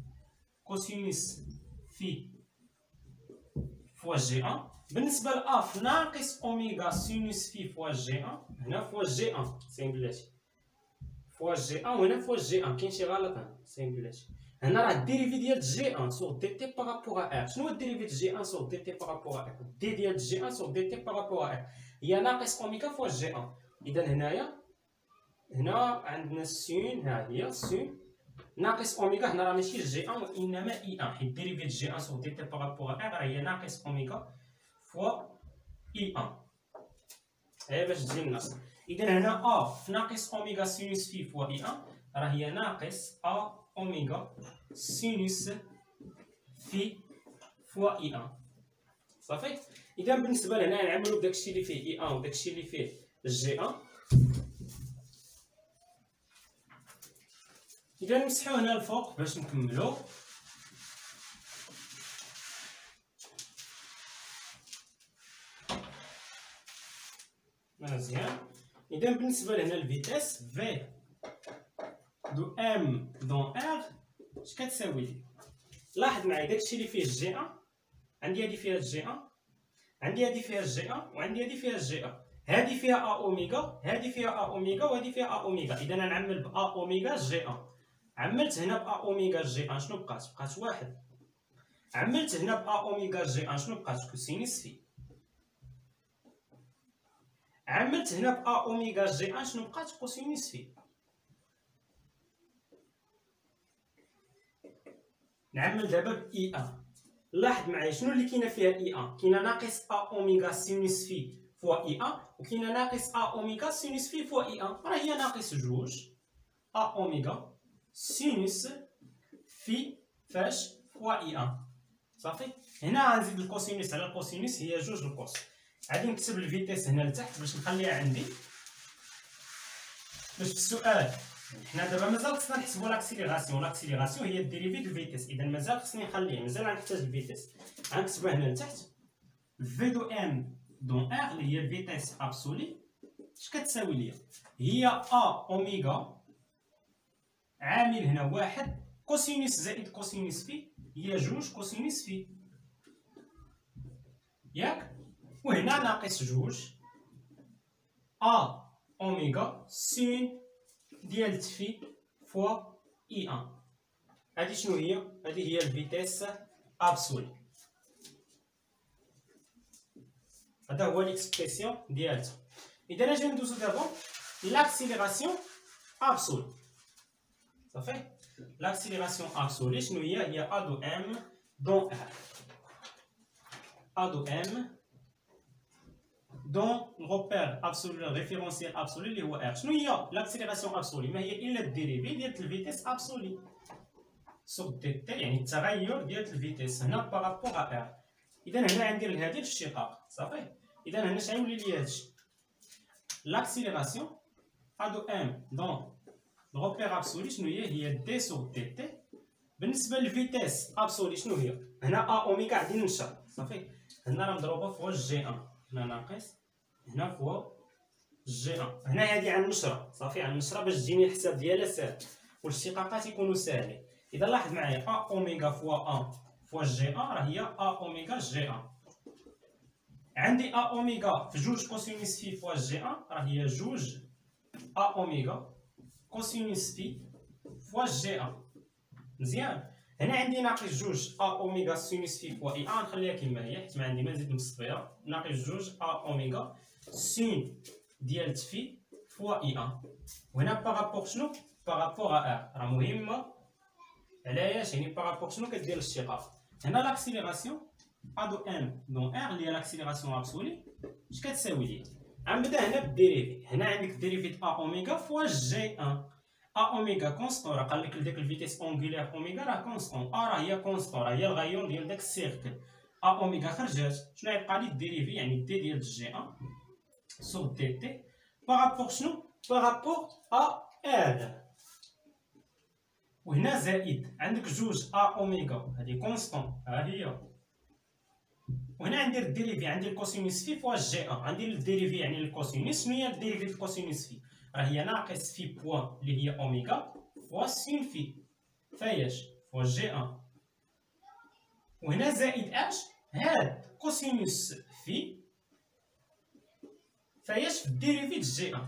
cosinus phi fois j un بالنسبة ل a في ناقص oméga sinus phi fois j un هنا fois j un sin بلاتي fois j un وهنا fois j un كاين شي غلط هنا sin بلاتي هنا راه ال dérivée ديال j un sur dt par rapport à R شنو هو ال dérivée ديال j un sur dt par rapport à R d ديال j un sur dt par rapport à R هي ناقص oméga fois j un اذا هنايا هنا عندنا sin ها هي sin ناقص اوميغا هنا راه ماشي j un وانما i un حيت dérivée j un sur dt par rapport à R راه هي ناقص oméga fois i un هي باش تجي النص اذا هنا a ناقص oméga sinus phi fois i un راه هي ناقص a oméga sinus phi fois i un صافي اذا بالنسبة لهنا نعملو بداكشي اللي فيه i un وداكشي اللي فيه j un اذا نمسحو هنا الفوق باش نكملو مزيان اذا بالنسبة لهنا ال vitesse V de M dans R اش كتساوي لي؟ لاحظ معايا داكشي اللي فيه j un عندي هادي فيها j un عندي هادي فيها j un وعندي هادي فيها j un هادي فيها a oméga. هادي فيها a oméga. وهادي فيها a oméga. إذا أنا نعمل ب a oméga j un عملت هنا ب a oméga j un شنو بقات؟ بقات واحد. عملت هنا ب ا أوميغا جي ان شنو بقات؟ cosinus phi عملت هنا ب a oméga j un شنو بقات؟ cosinus phi نعمل دابا ب i un لاحظ معايا شنو اللي كاينة فيها i un كاينة ناقص a oméga sinus phi fois i un وكاينة ناقص a oméga sinus phi fois i un راه هي ناقص جوج. a oméga sinus phi فاش fois i un صافي؟ هنا غنزيد ال cosinus على ال cosinus هي جوج ال cos غادي نكتب ال vitesse هنا لتحت باش نخليها عندي. باش في السؤال. حنا دابا مازال خصنا نحسبو l'accélération l'accélération هي ال dérivée de vitesse. اذا مازال خصني نخليه. مازال غنحتاج ال vitesse. غنكتبها هنا لتحت. V de M dans R اللي هي ال vitesse absolue اش كتساوي ليا؟ هي a oméga عامل هنا واحد. cosinus زائد cosinus phi هي جوج cosinus phi ياك؟ وهنا ناقص جوج. a oméga sin ديالت phi fois i un هادي شنو هي هادي هي ال vitesse absolue هذا هو l'expression ديالتها اذا أجي ندوزو دابا l'accélération absolue صافي l'accélération absolue شنو هي هي a de M dans R a de M dans le repère absolu référentiel absolu اللي هو R شنو هي l'accélération absolue ما هي الا ال dérivée ديال ال vitesse absolue sur dt يعني التغير ديال ال vitesse هنا par rapport à R اذا هنا غندير لهادي الاشتقاق صافي اذا هنا شنو يولي لي هادشي l'accélération a de M dans le repère absolu شنو هي هي d sur dt بالنسبة لل vitesse absolue شنو هي هنا a oméga غادي ننشر صافي هنا راه مضروبه fois j un هنا ناقص هنا fois j un هنا هادي عن النشره صافي عن النشره باش تجيني الحساب ديالها ساهل والاشتقاقات يكونوا ساهلين. إذا لاحظ معايا a oméga fois un fois j un راه هي a oméga j un عندي a oméga في جوج cosinus phi fois j un راه هي جوج a oméga cosinus phi fois j un مزيان؟ هنا عندي ناقص جوج a oméga sinus phi fois i un نخليها كما هي حيت ما عندي ما نزيد نبسط ناقص جوج a oméga sin ديالت phi fois i un وهنا par rapport شنو par rapport à R راه مهمه علاش يعني par rapport شنو كدير الاشتقاق هنا l'accélération a de M dans R اللي هي l'accélération absolue اش كتساوي لي غنبدا هنا بال dérivée هنا عندك dérivée a oméga fois j un a oméga constante راه قال لك ديك ال vitesse angulaire oméga راه constante a راه هي constante راه هي le rayon ديال داك ال cercle a oméga خرجات شنو غيبقى لي ال dérivée يعني d ديال j un sur dt par rapport شنو par rapport à R وهنا زائد عندك جوج a oméga هذه constante ها هي وهنا غندير ال dérivée عندي ال cosinus phi fois j un غندير ال dérivée يعني ال cosinus شنو هي ال dérivée ال cosinus phi راه هي ناقص phi point اللي هي oméga fois sin phi فاياش fois j un وهنا زائد اش هاد cosinus phi فاياش في ال dérivée j un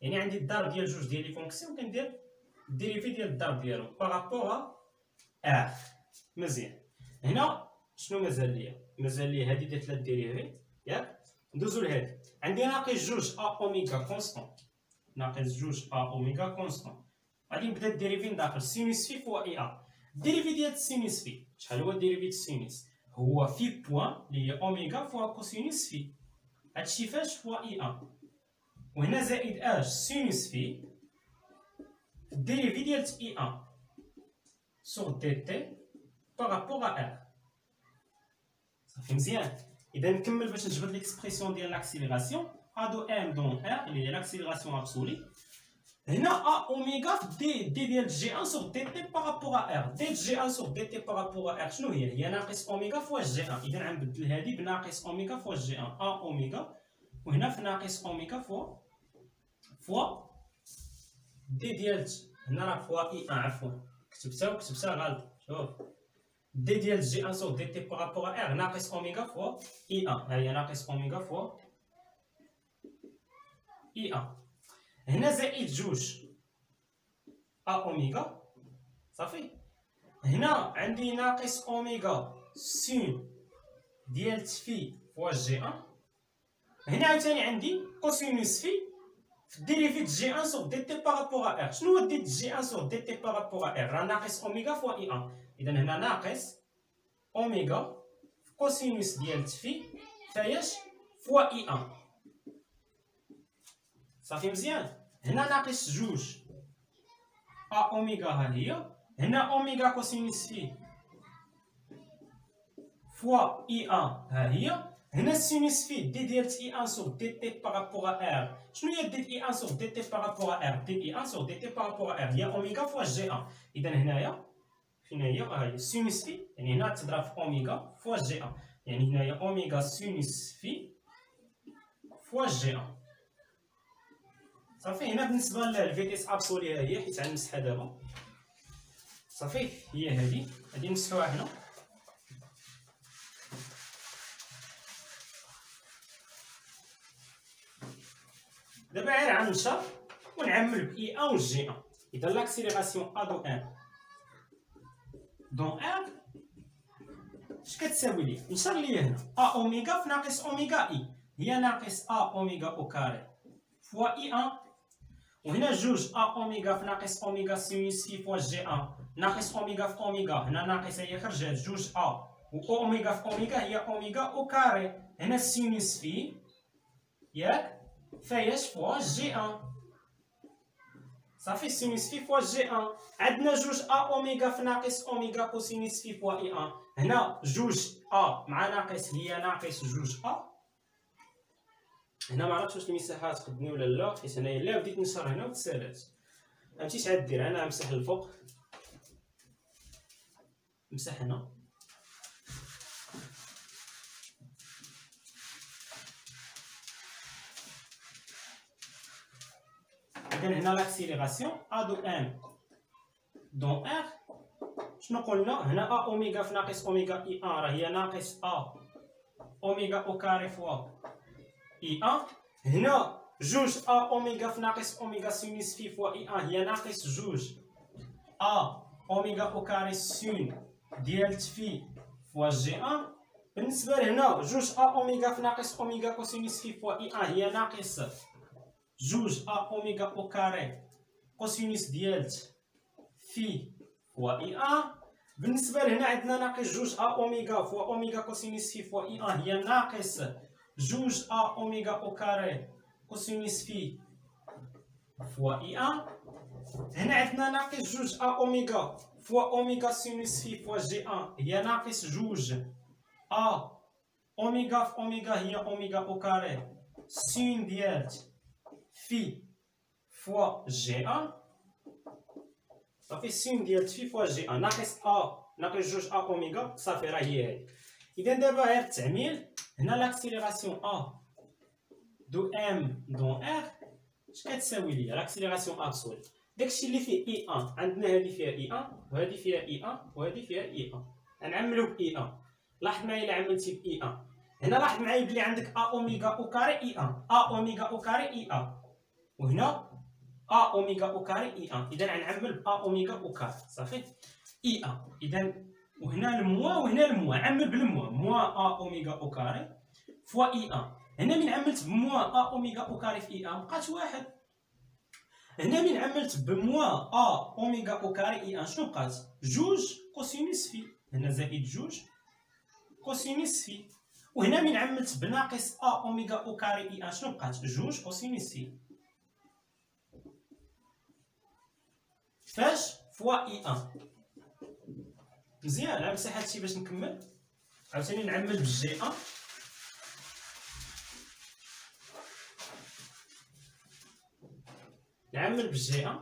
يعني عندي الضرب ديال جوج ديال les fonctions كندير ال dérivée ديال الضرب ديالهم par rapport à مزيان. هنا شنو مازال ليا؟ مازال ليا هادي درت لها ال dérivée ياك؟ ندوزو لهادي عندي ناقص جوج a oméga constante ناقص جوج a oméga constante غادي نبدا ال dérivée داخل؟ sinus phi fois i ا ال dérivée ديال ال sinus phi شحال هو ال dérivée ديال ال sinus هو phi point اللي هي oméga fois cosinus phi هادشي فاش فوا اي أ وهنا زائد اش sinus phi ال dérivée ديال i n sur dt par rapport à R صافي مزيان اذا نكمل باش نجبد l'expression ديال l'accélération a de M dans R اللي هي l'accélération absolue هنا a oméga d d ديال j n sur dt par rapport à R d j n sur dt par rapport à R شنو هي هي ناقص oméga fois j n اذا غنبدل هادي بناقص oméga fois j n a oméga وهنا في ناقص oméga fois fois d ديال هنا راه fois i n عفوا كتبتها وكتبتها غلط شوف d ديال j n sur dt par rapport à R ناقص oméga fois i n ها هي ناقص oméga fois i n هنا زائد جوج. a oméga. صافي. هنا عندي ناقص oméga sin ديال phi fois j n. هنا عاوتاني عندي cosinus phi في ال dérivée j n sur dt par rapport à R شنو هو d j n sur dt par rapport à R راه ناقص oméga fois i n. اذا هنا ناقص أوميغا في cosinus ديال تفي فاياش فوا اي أن. صافي مزيان هنا ناقص جوج a oméga ها هي هنا oméga cosinus phi fois i n ها هي هنا ال sinus phi d ديال i n sur dt par rapport à R شنو هي d i n sur dt par rapport à R d i n sur dt par rapport à R هي oméga fois j n اذا هنايا فين هي ها هي sinus phi يعني هنا تضرب في oméga fois j n يعني هنايا oméga sinus phi fois j n صافي هنا بالنسبة لل vitesse absolue ها هي حيت غنمسحها دابا. صافي هي هذه. غادي نمسحوها هنا. دابا غير غنشر ونعمل ب i n و j n. إذا l'accélération a de M dans R اش كتساوي لي نشر لي هنا. a oméga في ناقص oméga i. هي ناقص a oméga au carré. fois i n وهنا جوج a oméga في ناقص oméga sinus phi fois j n ناقص اوميغا في اوميغا هنا ناقص هي خرجت جوج a و اوميغا في اوميغا هي oméga au carré هنا ال sinus phi ياك فاياش fois j n صافي sinus phi fois j n عندنا جوج a oméga في ناقص oméga cosinus phi fois i n هنا جوج a مع ناقص هي ناقص جوج a هنا ما عرفتش واش المساحه تخدمني ولا لا حيت انايا لا بديت نشر هنا وتسالات. فهمتي عاد دير؟ أنا نمسح الفوق. نمسح هنا. اذا هنا l'accélération a de M dans R شنو قلنا؟ هنا a oméga في ناقص oméga i n راه هي ناقص a oméga au carré fois. i n هنا جوج a oméga في ناقص oméga sinus phi fois i n هي ناقص جوج a oméga au carré sin ديال phi fois j n بالنسبة لهنا جوج a oméga في ناقص oméga cosinus phi fois i n هي ناقص جوج a oméga au carré cosinus ديال phi fois i n بالنسبة لهنا عندنا ناقص جوج a oméga fois oméga cosinus phi fois i n هي ناقص جوج a oméga au carré cosinus phi fois i n هنا عندنا ناقص جوج a oméga fois oméga sinus phi fois j n هي ناقص جوج a اوميغا في اوميغا هي oméga au carré sin ديال phi fois j n صافي sin ديال phi fois j n ناقص a ناقص جوج a oméga صافي راه هي هادي اذا دابا غير التعميل هنا l'accélération a de M dans R اش كتساوي ليا l'accélération absolue داكشي اللي فيه i n عندنا هذه فيها i n وهذه فيها i n وهذه فيها i n غنعملو ب i n لاحظ معايا إلا عملتي ب i n هنا لاحظ معايا بلي عندك a oméga au carré i n a oméga au carré i n وهنا a oméga au carré i n اذا غنعمل ب a oméga au carré. صافي؟ i n اذا وهنا الموا وهنا الموا عمل بال moins. moins a oméga au carré fois i n هنا من عملت ب moins a oméga au carré في i n بقات واحد. هنا من عملت ب moins a oméga au carré i n شنو بقات؟ جوج cosinus phi. هنا زائد جوج cosinus phi. وهنا من عملت بناقص a oméga au carré i n شنو بقات؟ جوج cosinus phi. فاش؟ fois i n مزيان. غنمسح هادشي باش نكمل. عاوتاني نعمل بال j n نعمل بال j n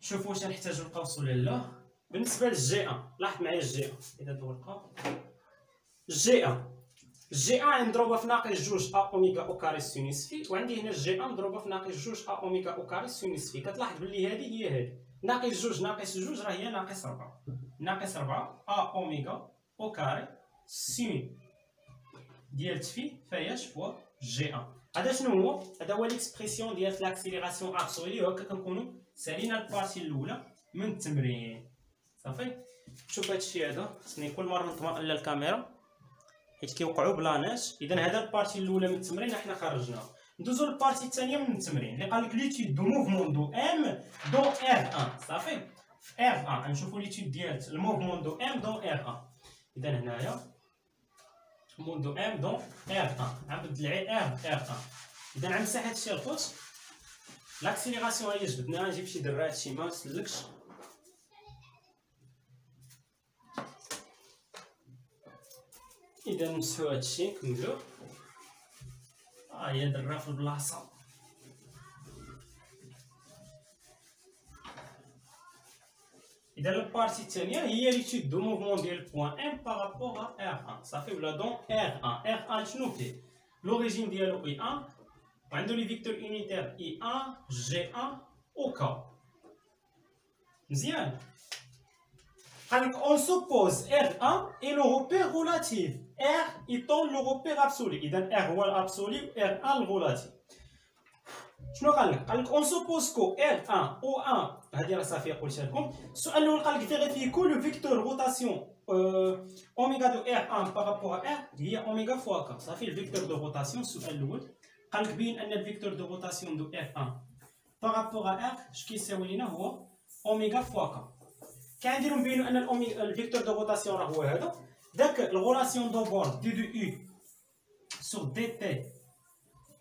شوفوا واش نحتاجو القوس ولا لا. بالنسبة لل j n لاحظ معايا ال j n إذا دورقه ال j n ال j n نضربها في ناقص جوج a oméga au carré sinus phi. وعندي هنا ال j n مضروبة في ناقص جوج a oméga au carré sinus phi. كتلاحظ بلي هذه هي هذه. ناقص جوج ناقص جوج راه هي ناقص ربعة ناقص ربعة a oméga au carré sin ديال تيتا فوا j1 هذا شنو هو؟ هذا هو l'expression ديال l'accélération absolue وهكا كنكونوا سالينا ال partie الأولى من التمرين. صافي؟ شوف هادشي هذا. خصني كل مرة نطمئن للكاميرا. حيت كيوقعوا plan ات اذا هذا ال partie الأولى من التمرين حنا خرجناها ندوزو لل partie الثانية من التمرين اللي قال لك du mouvement de M dans R1 صافي في R1 غنشوفو l'étude ديال ال mouvement de M dans R1 اذا هنايا موفمون دو ام دون ار 1 غنبدل غير ار ار 1 اذا غنمسح هادشي الخوت لاكسيليراسيون هي جبدناها نجيب شي درات شي ما نسلكش اذا نمسحو هادشي نكملو ها هي درا في البلاصه اذا ال partie الثانية هي l'étude du mouvement ديال point M par rapport à R1 صافي ولا dans R1 R1 شنو فيه l'origine ديالو O1 وعندو les vecteurs unitaires i1 j1 أو كا مزيان قالك on suppose R1 est le repère relatif R étant le repère absolu. إذا R هو ال absolu و R1 الغولاتي. شنو قال لك؟ قال لك on suppose que R1 O1 هذه راه صافي قلتها لكم. السؤال الأول قال لك vérifier que le vecteur rotation oméga de R1 par rapport R هي oméga fois k. صافي ال vecteur de rotation السؤال الأول. قال لك بين أن ال vecteur de rotation de R1 par rapport R اش كيساوي لينا هو oméga fois k. كنديرو نبينو أن ال vecteur de rotation راه هو هذا. Donc, la relation d'abord d de U sur dt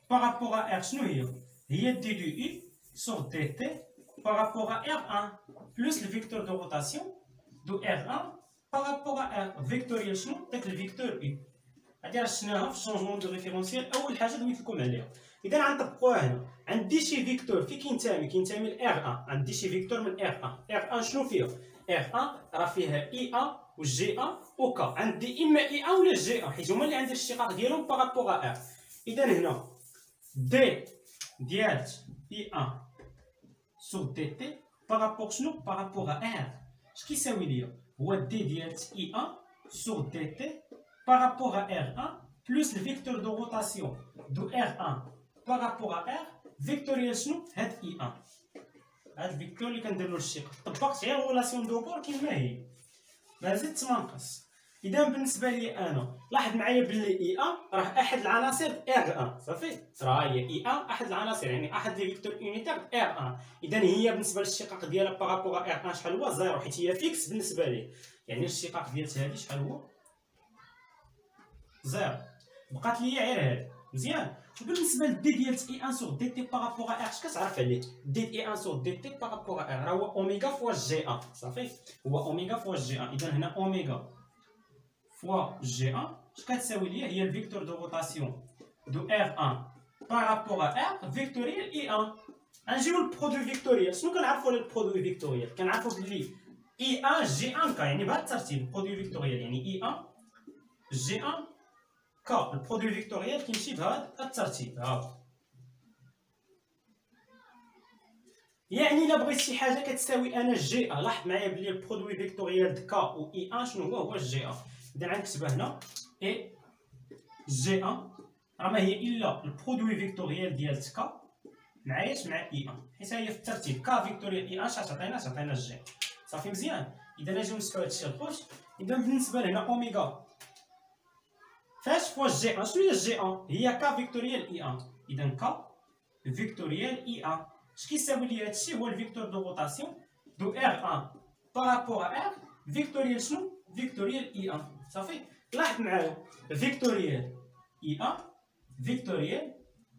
par rapport à R, il y a d de U sur dt par rapport à R1 plus le vecteur de rotation de R1 par rapport à R vectoriel شنو؟ داك ال vecteur U هادي راه شفناها في ال changement de référentiel أول حاجة دويت لكم عليها. إذا غنطبقوها هنا. عندي شي vecteur في كينتمي كينتمي ل R1 عندي شي vecteur من R1 R1 شنو فيه R1 راه فيها I1 و j1 و k عندي اما اي ان ولا j1 حيت هما اللي عندي الاشتقاق ديالهم par rapport à R اذا هنا d ديال i1 sur dt شنو par rapport à R اش كيساوي ليا هو d ديال i1 sur dt par rapport à R1 plus ال vecteur de rotation de R1 par rapport à R vectoriel شنو هاد اي ان هاد ال vecteur اللي كندير له الشق طبقت غير relation de Bour كيما هي. ما زدت تنقص إذا بالنسبة لي أنا لاحظ معايا بلي إي ان راه أحد العناصر R1 صافي؟ راه هي إي ان أحد العناصر يعني أحد les vecteurs unitaires R1 إذا هي بالنسبة للاشتقاق ديالها par rapport R1 شحال هو؟ zéro حيت هي fixe بالنسبة لي. يعني الاشتقاق ديال هذه شحال هو؟ zéro. بقات لي غير هذه مزيان. Je vais me dire que d i1 sur dt par rapport à r. Qu'est-ce que ça a fait d i1 sur dt par rapport à r. Alors, on fois g1. Ça fait ou oméga fois g1. Il donne a oméga fois g1. Qu'est-ce que ça veut dire Il y a le vecteur de rotation de r1 par rapport à r, vectoriel i1. J'ai le produit vectoriel. Si nous avons le produit vectoriel, nous avons le i1, g1. Il n'y a pas de sortie. Le produit vectoriel, il y a i1, g1. ك البرودوي فيكتوريال كيمشي بهذا الترتيب ها يعني الا بغيت شي حاجة كتساوي أنا جي ا لاحظ معايا بلي البرودوي فيكتوريال د ك و اي ا شنو هو هو جي ا اذا غنكتبها هنا اي جي ا راه ما هي الا البرودوي فيكتوريال ديال ك معاياش مع اي ا حيت هي في الترتيب ك فيكتوريال اي ا اش عطينا عطينا جي صافي مزيان اذا أجي نسكو هادشي لخوش اذا بالنسبة لهنا اوميغا فاش فوا جي ان شنو هي جي ان هي كا فيكتوريال اي ان اذا k vectoriel i1 اش كيساوي لي هادشي هو ال vecteur de rotation de R1 par rapport à R vectoriel شنو vectoriel i1 صافي لاحظ معايا vectoriel i1 vectoriel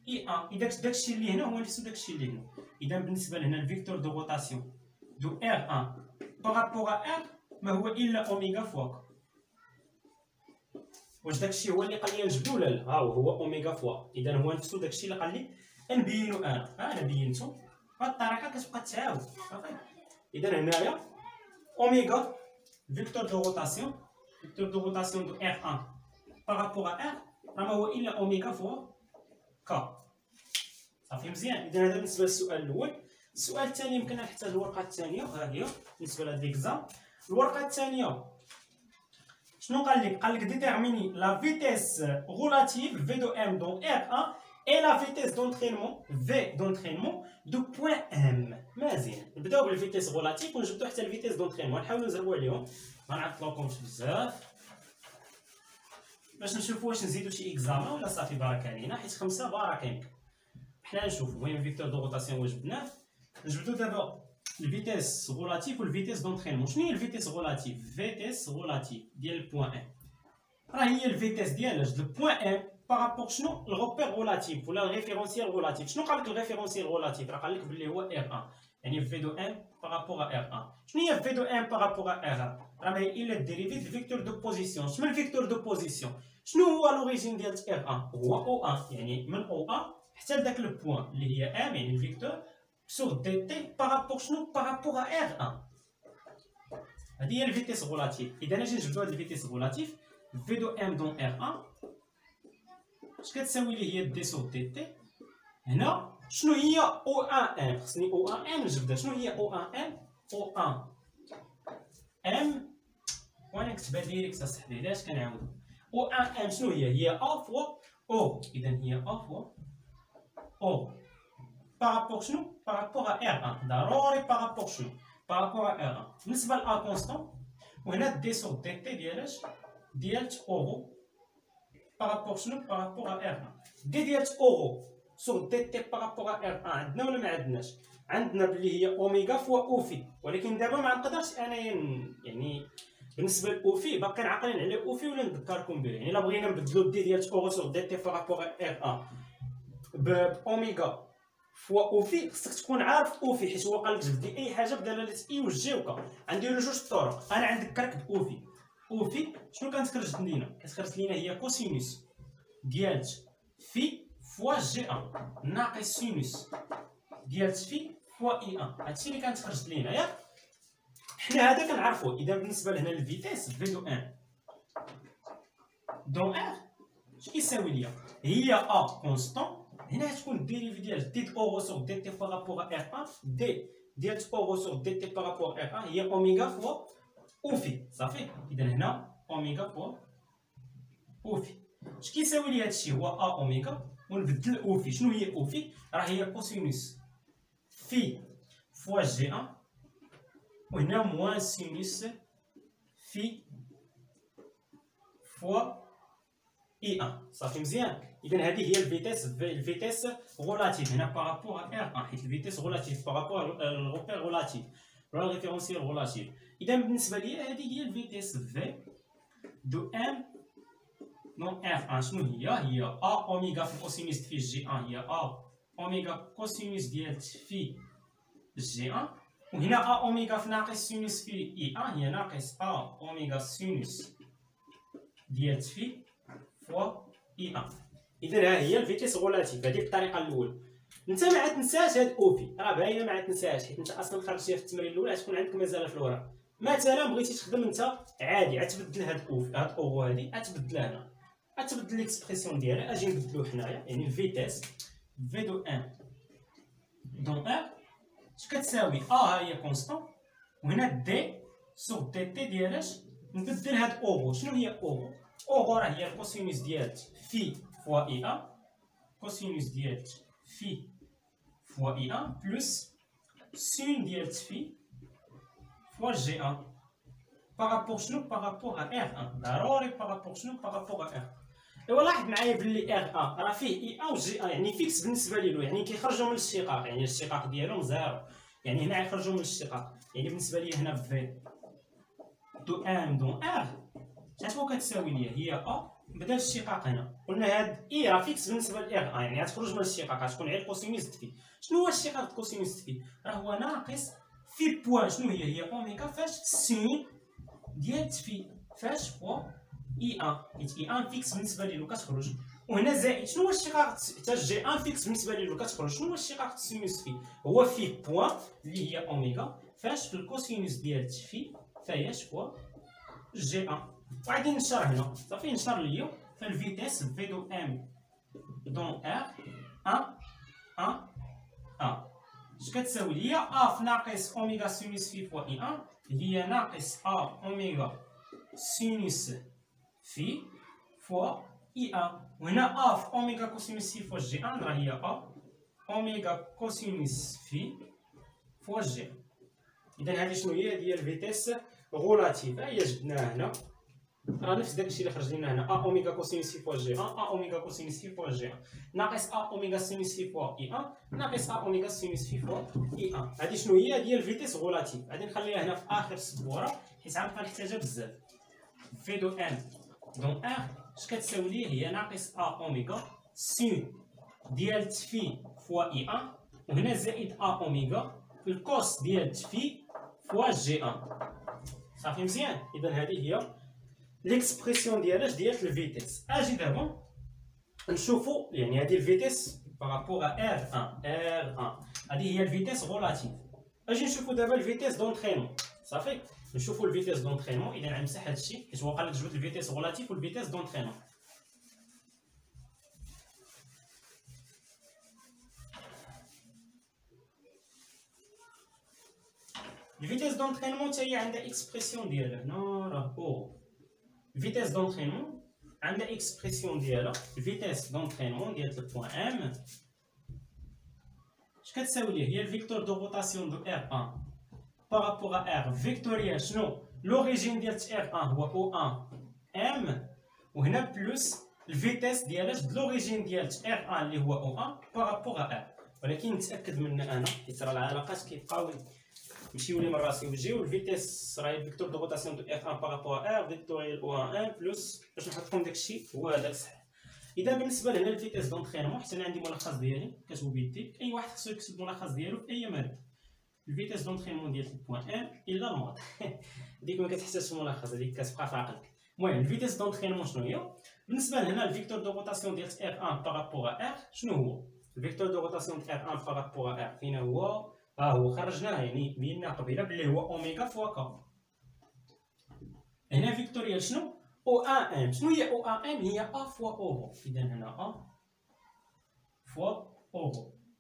i1 اذا داكشي اللي هنا هو نفس داكشي اللي هنا اذا بالنسبة لهنا ال vecteur de rotation de R1 par rapport à R ما هو الا oméga fois واش داكشي هو اللي قال لي نجبدو ولا لا؟ ها هو oméga fois. إذا هو نفسو داكشي اللي قال لي نبينو أنا. ها أنا بينتو. بهاد الطريقة كتبقى تعاود. صافي إذا هنايا oméga vecteur de rotation. vecteur de rotation de R1 par rapport à R راه ما هو إلا oméga fois k صافي مزيان إذا هذا بالنسبة للسؤال الأول. السؤال الثاني يمكن نحتاج الورقه الثانية ها هي بالنسبة لهاد l'exam الورقه الثانية شنو قال لك قال لك déterminer la vitesse relative V de M dans R1 et la vitesse d'entraînement V d'entraînement du point M مزيان نبداو بال vitesse relative ونجبدو حتى ال vitesse d'entraînement نحاولو نزربو عليهم ما نعطلوكمش بزاف باش نشوفو واش نزيدو شي examen ولا صافي بارك علينا حيت خمسه بارك يمكن حنا نشوفو المهم vecteur de rotation واش جبناه نجبدو دابا ال vitesse relative وال vitesse d'entraînement شنو هي ال vitesse relative vitesse relative ديال ال point M راه هي ال vitesse ديال اش ال point M par rapport شنو ال repère relatif ولا ال référentiel relatif شنو قال لك ال référentiel relatif راه قال لك بلي هو R1 يعني V de M par rapport R1 شنو هي V de M par rapport R1 راه ما هي الا ال dérivée vecteur de position شنو ال vecteur de position شنو هو l'origine ديال R1 هو O1 يعني من O1 حتى لذاك le point اللي هي M يعني ال vecteur sur dt par rapport شنو par rapport à R1 هذه هي ال vitesse relative اذا أجي نجبدو هاد الفيتيس غولاتيف في دو ام دون ار 1 اش كتساوي لي هي d sur dt هنا شنو هي O un M خصني O un M نجبدها شنو هي O un M O un M وأنا نكتبها directe اصاحبي علاش كنعاودو O un M شنو هي هي a fois U اذا هي a fois U par rapport شنو par rapport à R1 ضروري par rapport شنو par rapport à R1 بالنسبة ل A constante وهنا d sur dt ديال اش ديال U rho par rapport شنو par rapport à R1 d ديال sur dt par rapport à R1 عندنا ولا ما عندناش عندنا بلي هي oméga fois U phi ولكن دابا ما نقدرش انايا يعني بالنسبة لاوفي باقيين عاقلين على اوفي ولا نذكركم به يعني الا بغينا نبدلو دي ديال اورو سور دي تي بارابور ار 1 باوميغا فوا أوفي خصك تكون عارف أوفي حيت هو قال لك جبدي أي حاجة بدلالة إي وجهوكا غنديرو جوج طرق. أنا عندك بأوفي. أوفي شنو كتخرج لينا؟ كتخرج لينا هي كوسينوس ديال في فوا جي ان ناقص سينوس ديال phi fois i un هادشي اللي كتخرج لينا ياك حنا هذا كنعرفوه. إذا بالنسبة لهنا ال vitesse V de M dans R اش كيساوي ليا؟ هي a constante هنا تكون ال dérivée ديال d U sur dt par rapport R 1 d ديال U sur dt par rapport R 1 هي oméga fois U phi صافي اذا هنا oméga fois U phi اش كيساوي لي هادشي هو a oméga ونبدل U phi شنو هي U phi راه هي cosinus phi fois j 1 وهنا moins sinus phi fois i 1 صافي مزيان اذا هذه هي ال vitesse ال vitesse relative هنا par rapport à R 1 حيت ال vitesse relative par rapport ال repère relatif ولا ال référentiel relatif إذا بالنسبة لي هذه هي ال vitesse V de M dans R 1 شنو هي هي a oméga في cosinus phi j 1 هي a oméga cosinus ديال phi j 1 وهنا a oméga في ناقص sinus phi i 1 هي ناقص a oméga sinus ديال phi fois i 1 اذا ها هي ال vitesse relative هذه الطريقة الاولى أنت ما تنساش هاد U phi. راه باينة ما تنساش حيت أنت أصلا خرجتيها في التمرين الأول غتكون عندك مازال في الوراق مثلا بغيتي تخدم أنت عادي غتبدل هاد U phi هاد اوغو هادي غتبدلها هنا. غتبدل l'expression ديالها أجي نبدلو حنايا يعني vitesse V de M. dans R un اش كتساوي؟ آ ها هي constante وهنا d sur dt ديال اش نبدل هاد U rho شنو هي U rho U rho راه هي ال cosinus ديال phi fois i un cosinus ديال phi fois i un plus sin ديال phi fois j un par rapport شنو par rapport à R 1 ضروري par rapport شنو par rapport à R ايوا لاحظ معايا بلي R un راه فيه i un و j un يعني fixe بالنسبة ليلو يعني كيخرجوا من الاشتقاق يعني الاشتقاق ديالهم زيرو يعني هنا يخرجوا من الاشتقاق يعني بالنسبة لي هنا V de M dans R شنو كتساوي ليا هي a بدا الاشتقاق هنا. قلنا هاد i راه fixe بالنسبة ل R un يعني غتخرج من الاشتقاق غتكون غير cosinus phi شنو هو الاشتقاق cosinus phi راه هو ناقص phi point شنو هي؟ هي اوميغا فاش sin ديال phi فاش fois i un حيت i un fixe بالنسبة ليلو كتخرج. وهنا زائد شنو هو الاشتقاق حتى j un fixe بالنسبة ليلو كتخرج. شنو هو الاشتقاق sinus phi هو phi point اللي هي اوميغا فاش في ال cosinus ديال phi فهي fois j un وغادي نشر هنا صافي نشر ليا فال vitesse V de M dans R un un un اش كتساوي ليا a في ناقص oméga sinus phi fois i un هي ناقص a oméga sinus phi fois i un وهنا a في oméga cosinus phi fois j un راه هي a oméga cosinus phi fois j اذا هذه شنو هي هي ال vitesse relative هي جبناها هنا راه نفس داكشي اللي خرج لنا هنا a oméga cosinus phi fois j 1 a oméga cosinus phi fois j 1 ناقص a oméga sinus phi fois i 1 ناقص a oméga sinus phi fois i 1 هادي شنو هي هي ال vitesse relative غادي نخليها هنا في اخر السبوره حيت غنبقى نحتاجها بزاف V de M dans R اش كتساوي ليه هي ناقص a oméga sin ديال phi fois i 1 وهنا زائد a oméga ال cos ديال phi fois j 1 صافي مزيان اذا هذه هي l'expression ديال اش ديال ال vitesse أجي دابا نشوفو يعني هذه ال vitesse par rapport à R 1 R 1 هذه هي ال vitesse relative أجي نشوفو دابا ال vitesse d'entraînement صافي نشوفو ال vitesse d'entraînement اذا غنمسح هادشي حيت هو قال لك جبت ال vitesse relative وال vitesse d'entraînement ال vitesse d'entraînement حتى هي عندها expression ديالها هنا راه أو ال vitesse d'entraînement عندها expression ديالها ال vitesse d'entraînement ديال ال point M اش كتساوي ليه هي ال vecteur de rotation de R1 par rapport à R vectoriel شنو l'origine ديال R1 هو O1M وهنا plus ال vitesse ديال د l'origine ديال R1 اللي هو O1 par rapport à R ولكن نتاكد منها أنا حيت راه العلاقات كيبقاو نمشيو لي من راسي وجيو ال vitesse راهي vecteur de rotation de R1 par rapport R vectoriel O1 plus باش نحطكم داكشي هو هذاك صح اذا بالنسبة لهنا ال vitesse d'entraînement حيت أنا عندي ملخص ديالي كاتبو بيدي اي واحد خصو يكتب الملخص ديالو في اي ماده ال vitesse d'entraînement ديال ال point N الا ال maths ديك ما كتحتاجش الملخص هذيك كتبقى في عقلك المهم ال vitesse d'entraînement شنو هي بالنسبة لهنا ال vecteur de rotation ديال R1 par rapport R شنو هو ال vecteur de rotation ديال R1 par rapport R فين هو ها هو خرجناه يعني بينا قبيلة بلي هو oméga fois K هنا vectoriel شنو؟ أو ان إم. شنو هي أو ان إم؟ هي أ فوا أو إذا هنا a fois أو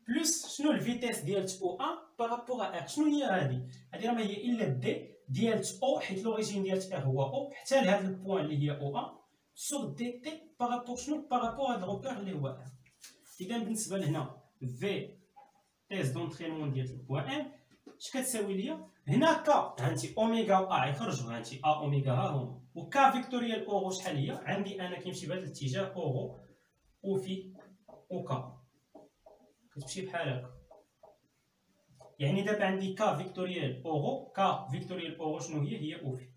plus شنو ال vitesse ديال O1 par rapport R شنو هي هادي هادي راه ما هي إلا d ديال O حيت l'origine ديال R هو O حتى لهاد ال point اللي هي O1 sur dt par rapport شنو؟ par rapport هاد ال repère اللي هو R إذا بالنسبة لهنا vitesse d'entraînement ديال ال point N اش كتساوي ليا هنا K عندي اوميغا و a يخرجوا عندي a oméga ها هما و K vectoriel e rho شحال هي عندي أنا كيمشي بهذا الاتجاه e rho e phi أو K كتمشي بحال هكا يعني دابا عندي K vectoriel e rho K vectoriel e rho شنو هي هي e phi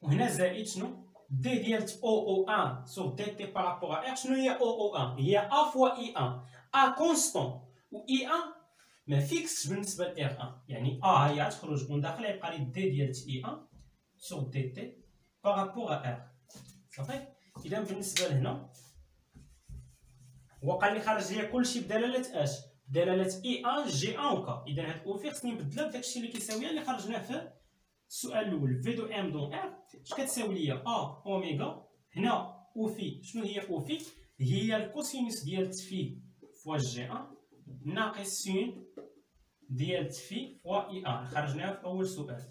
وهنا زائد شنو d ديال OO1 sur dt par rapport à شنو هي OO1 هي a fois i1 a constante و i1 ما fixe بالنسبة ل R1 يعني a هي غتخرج من داخل يبقى لي d ديال i1 sur dt par rapport R صافي؟ إذا بالنسبة لهنا هو قال لي خرج لي كلشي بدلالة اش دلاله i1 j1 و K إذا هاد e phi خصني نبدلها بداكشي اللي كيساويها اللي خرجناه في السؤال الأول. V de M dans R اش كتساوي ليا؟ a oméga هنا e phi شنو هي e phi هي ال cosinus ديال phi fois j1 ناقص sin ديال phi fois i1 خرجناها في أول سؤال.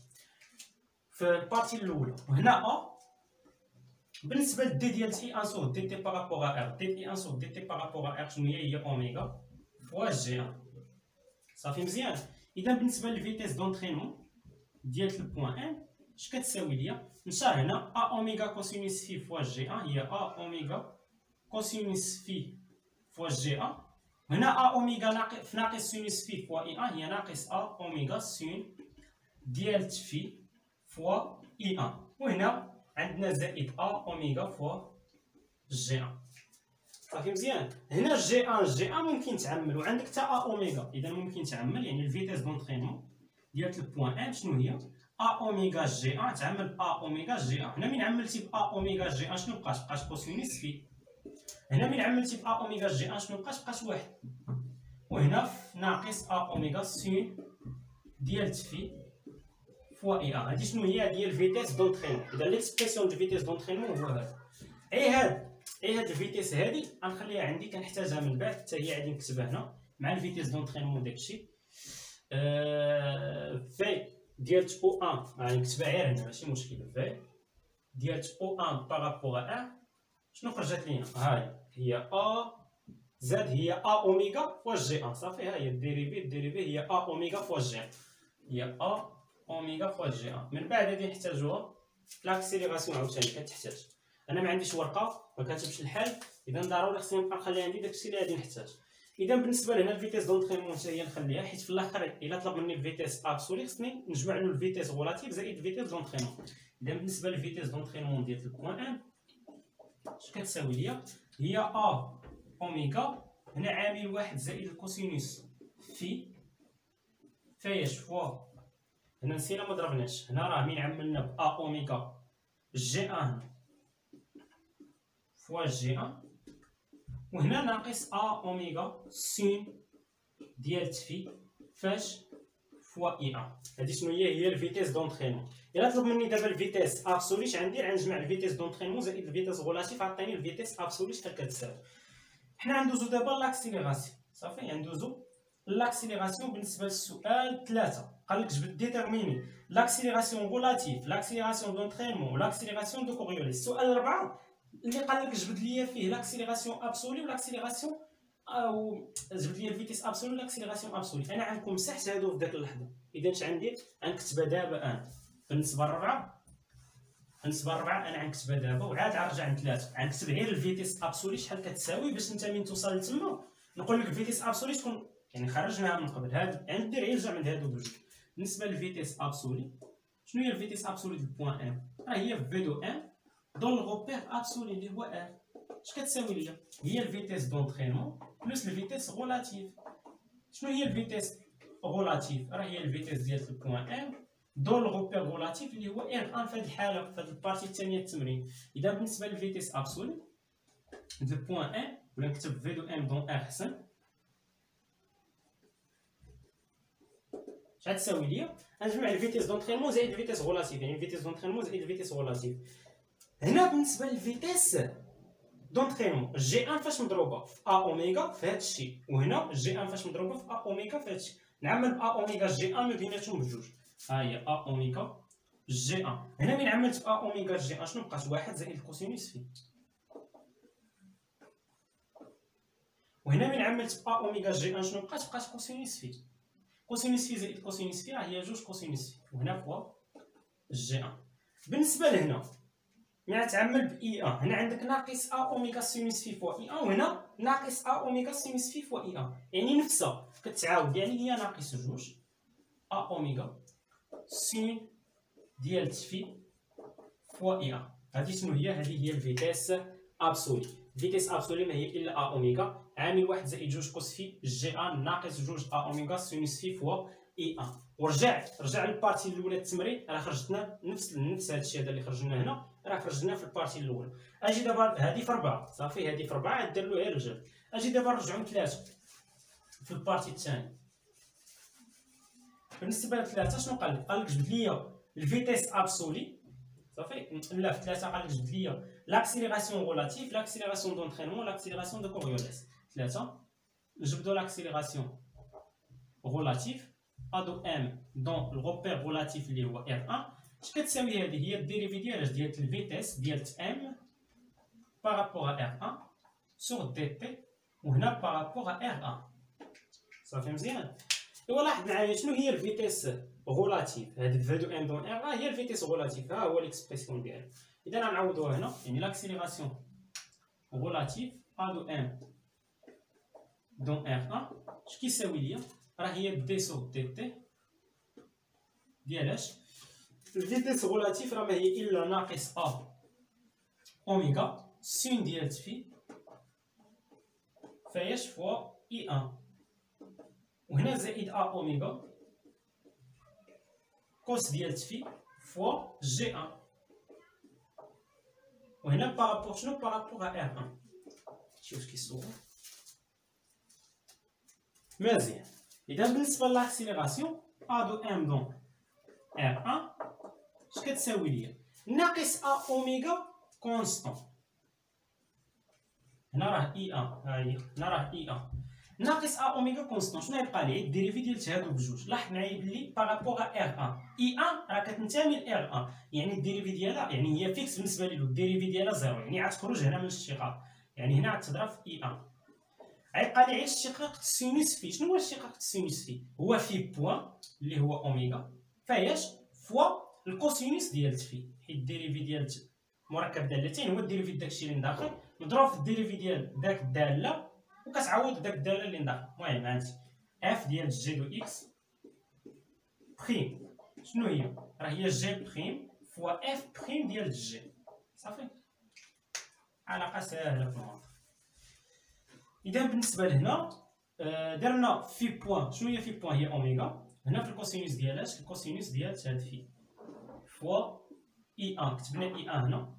في ال partie الأولى. وهنا a بالنسبة ل d ديال i1 sur dt par rapport à R d i1 sur dt par rapport à R شنو هي؟ هي oméga fois j1 صافي مزيان إذا بالنسبة لل vitesse d'entraînement ديال ال point N اش كتساوي ليا؟ نشار هنا a oméga cosinus phi fois j1 هي a oméga cosinus phi fois j1 هنا a oméga ناقص ناقص sinus phi fois i1 هي ناقص a oméga sin ديال phi fois i1 وهنا عندنا زائد a oméga fois j1 صافي مزيان هنا جي ان جي ان ممكن تعمل وعندك حتى a oméga اذا ممكن تعمل يعني ال vitesse d'entraînement ديال ال point N شنو هي a oméga j1 تعمل a oméga j1 هنا من عملتي ب a oméga j1 شنو بقاش بقاش cosinus phi هنا من عملتي ب a oméga j1 شنو؟ بقاش بقاش واحد. وهنا في ناقص a oméga sin ديال phi fois i1 هادي شنو هي؟ ديال vitesse d'entraînement إذا l'expression de vitesse d'entraînement هو هذا. إي هاد إي هاد ال vitesse هادي غنخليها عندي كنحتاجها من بعد حتى هي غادي نكتبها هنا مع ال vitesse d'entraînement داكشي. أه V ديال O1 غادي نكتبها غير هنا ماشي مشكل. V ديال O1 par rapport à 1 شنو خرجت لينا؟ هاي هي a زاد هي a oméga fois j1 صافي ها هي ال dérivée ال dérivée هي a oméga fois j هي a oméga fois j1 من بعد غادي نحتاجوها l'accélération عاوتاني كتحتاج. أنا ما عنديش ورقة ما كاتبش الحل. إذا ضروري خصني نبقى نخلي عندي داكشي اللي غادي نحتاج. إذا بالنسبة لهنا ال vitesse d'entraînement حتى هي نخليها حيت في الآخر إلا طلب مني ال vitesse absolue خصني نجمع له ال vitesse relative زائد ال vitesse d'entraînement إذا بالنسبة لل vitesse d'entraînement ديال ال point 1 اش كتساوي ليا؟ هي a oméga هنا عامل واحد زائد ال cosinus phi. فايش fois؟ هنا نسينا ما ضربناش. هنا راه مين عملنا ب a oméga j1 fois j1 وهنا ناقص a oméga sin ديال phi. فاش؟ fois i1 هادي شنو هي؟ هي ال vitesse d'entraînement الا طلب مني دابا ال vitesse absolue اش غندير غنجمع ال vitesse d'entraînement زائد ال vitesse relative عطيني ال vitesse absolue شحال كتساوي حنا غندوزو دابا l'accélération صافي؟ غندوزو l'accélération بالنسبة للسؤال ثلاثة. قال لك جبد déterminer l'accélération relative l'accélération d'entraînement l'accélération de Coriolis السؤال الرابعة اللي قال لك جبد ليا فيه l'accélération absolue و l'accélération أو جبد ليا ال vitesse absolue و l'accélération absolue أنا عندكم مسحت هادو في داك اللحظة. إذا اش عندي؟ غنكتبها دابا أنا. بالنسبة للربعه بالنسبة للربعه أنا غنكتبها دابا وعاد غنرجع عند ثلاثة. غنكتب غير ال vitesse absolue شحال كتساوي باش أنت من توصل لتما؟ نقول لك ال vitesse absolue تكون يعني خرجناها من قبل. هاد يعني دير غير جمع هادو بجوج بالنسبة لل vitesse absolue شنو هي ال vitesse absolue du point M؟ راه هي V de M. dans ال repère absolu اللي هو R اش كتساوي ليا؟ هي ال vitesse d'entraînement plus ال vitesse relative شنو هي ال vitesse relative راه هي ال vitesse ديال ال point M. dans ال repère relatif اللي هو R un في هذه الحالة في هذه ال partie الثانية التمرين. إذا بالنسبة لل vitesse absolue du point M ولا نكتب V de M dans R أحسن. شحال تساوي ليا؟ غنجمع الفيتيس دونترينمون زائد الفيتيس غولاتيف يعني الفيتيس دونترينمون زائد الفيتيس غولاتيف. هنا بالنسبة لل vitesse d'entraînement j un فاش مضروبة في a oméga في هذا الشيء وهنا j un فاش مضروبة في a oméga في هذا الشيء. نعمل a oméga j un ما بيناتهم بجوج. ها هي a oméga j un. هنا من عملت a oméga j un؟ شنو؟ بقات واحد زائد ال cosinus phi وهنا من عملت a oméga j un؟ شنو؟ بقات بقات cosinus phi cosinus phi زائد cosinus phi هي جوج cosinus phi وهنا fois j un. بالنسبة لهنا ملي تعمل ب i un. هنا عندك ناقص a oméga sinus phi fois i un وهنا ناقص a oméga sinus phi fois i un. يعني نفسها كتعاود يعني هي ناقص جوج a oméga sin ديال phi fois i un هادي شنو هي هادي هي ال vitesse absolue vitesse absolue ما هي الا a oméga عامل واحد زائد جوج cos phi j un ناقص جوج a oméga sinus phi fois i un ورجع رجع لل partie الاولى التمرين راه خرجتنا نفس نفس هادشي هذا اللي خرجنا هنا راه خرجنا في ال partie الاولى أجي دابا هادي في ربعه صافي هادي في ربعه دير له غير الجر أجي دابا نرجعو لثلاثه في ال partie الثاني بالنسبة لثلاثه شنو قال لك قال لك جبد لي ال vitesse absolue صافي لا في ثلاثة قال لك جبد لي l'accélération relative l'accélération d'entraînement l'accélération de Coriolis ثلاثة نجبدو l'accélération relative a de M dans ال repère relatif اللي هو R 1 اش كتساوي هذه هي ال dérivée ديال ديال ال vitesse ديال M par rapport à R 1 sur dt وهنا par rapport à R 1 صافي مزيان ايوا لاحظ معايا شنو هي ال vitesse relative. هاد V de M dans R هي ال vitesse relative. ها هو l'expression ديالها. إذا غنعوضوها هنا. يعني l'accélération relative a de M dans R 1 اش كيساوي ليا؟ راه هي d sur dt ديال اش ال vitesse relative راه ما هي إلا ناقص a oméga. sin ديال تفي فايش فوا اي ان وهنا زائد a oméga cos ديال phi fois j un وهنا par rapport شنو par rapport à R un شوف واش كيصور مزيان اذا بالنسبة ل l'accélération a de M dans R 1 اش كتساوي ليا ناقص a oméga constante هنا راه i un ها هي هنا راه i un ناقص a oméga constante شنو غيبقى لي ال dérivée ديال هادو بجوج لاحظ معايا بلي par rapport à R 1 i un راه كتنتمي ل R 1 يعني ال dérivée ديالها يعني هي fixe بالنسبة لي ال dérivée ديالها zéro. يعني غتخرج هنا من الاشتقاق. يعني هنا غتضرب في i un غيبقى لي غير الشقاق ال sinus phi شنو هو الشقاق ال sinus phi هو phi point اللي هو اوميغا فاياش fois ال cosinus ديال phi حيت ال dérivée ديال مركب دالتين هو ال dérivée داكشي اللي داخل. مضروب في ال dérivée ديال داك الدالة. وكتعوض داك الداله اللي داخل المهم هانتي f ديال g de x prime شنو هي؟ راه هي g prime fois f prime ديال g صافي؟ علاقة سهلة في المنطق إذا بالنسبة لهنا آه، درنا phi point شنو هي phi point هي اوميغا هنا في ال cosinus ديال اش ال cosinus ديال هاد phi fois i un كتبنا i un هنا.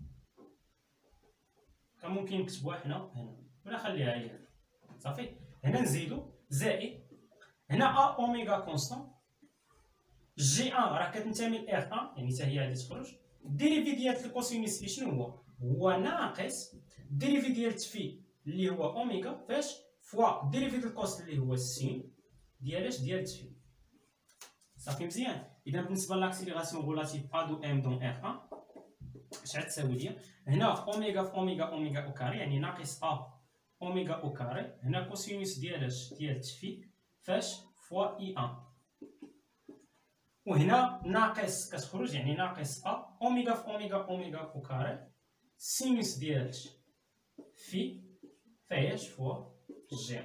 كان ممكن نكتبوها حنا هنا. ولا خليها هي. صافي. هنا نزيدو زائد هنا a oméga constante j un راه كتنتمي ل R un يعني حتى هي غادي تخرج. ال dérivée ديال ال cosinus phi شنو هو؟ هو ناقص ال dérivée ديال phi اللي هو أوميغا. فاش؟ fois ال dérivée ديال ال cos اللي هو ال sin ديال اش ديال phi صافي مزيان. إذا بالنسبة ل l'accélération relative a de M dans R 1 اش غتساوي ليا؟ هنا أوميغا في oméga oméga au carré يعني ناقص a oméga au carré هنا cosinus ديال اش ديال phi فاش fois i un وهنا ناقص كتخرج يعني ناقص a oméga في oméga oméga au carré sinus ديال phi فايش fois j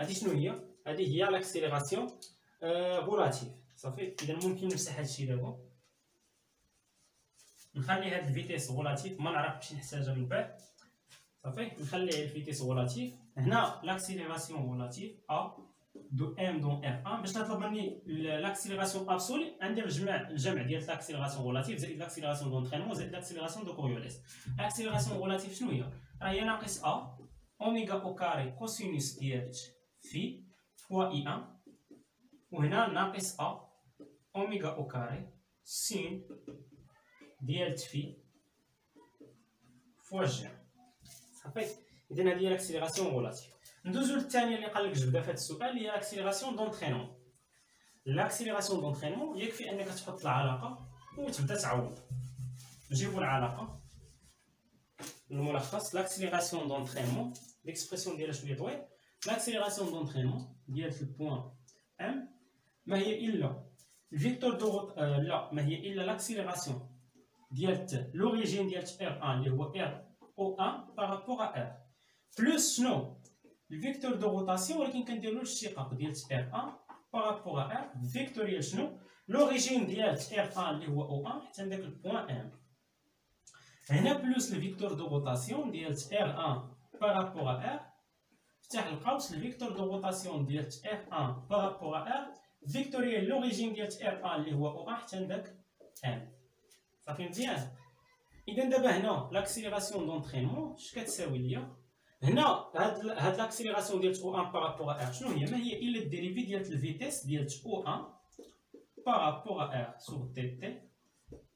هادي شنو هي هادي هي l'accélération relative صافي اذا ممكن نمسح هادشي دابا نخلي هاد ال vitesse relative ما نعرفش نحتاجها من بعد صافي نخلي ال vitesse relative هنا l'accélération relative a de M dans R 1 باش تطلب مني l'accélération absolue عندي الجمع الجمع ديال l'accélération relative زائد l'accélération d'entraînement زائد l'accélération de Coriolis l'accélération relative شنو هي راه هي ناقص a oméga au carré cosinus ديال phi fois i 1 وهنا ناقص a oméga au carré sin ديال phi fois j صافي اذا هذه هي l'accélération relative ندوزو للثانيه اللي قال لك جبدها في هذا السؤال هي l'accélération d'entraînement l'accélération d'entraînement يكفي انك تحط العلاقه وتبدا تعوض نجيبو العلاقه الملخص l'accélération d'entraînement l'expression ديالها شوية طويل l'accélération d'entraînement ديال ال point M ما هي الا ال vecteur de آه لا ما هي الا l'accélération ديال l'origine ديال R 1 اللي هو R O 1 par rapport à R plus شنو ال vecteur de rotation ولكن كنديرو الاشتقاق ديال R 1 par rapport à R vectoriel شنو l'origine ديال R 1 اللي هو O 1 حتى داك ال point M هنا plus ال vecteur de rotation ديال R 1 par rapport à R افتح القوس ال vecteur de rotation ديال R 1 par rapport à R vectoriel l'origine ديال R 1 اللي هو O 1 حتى داك M صافي مزيان إذا دابا هنا l'accélération d'entraînement اش كتساوي ليا؟ هنا هاد هاد l'accélération ديال O 1 par rapport à R شنو هي؟ ما هي إلا ال dérivée ديال ال vitesse ديال O 1 par rapport à R sur dt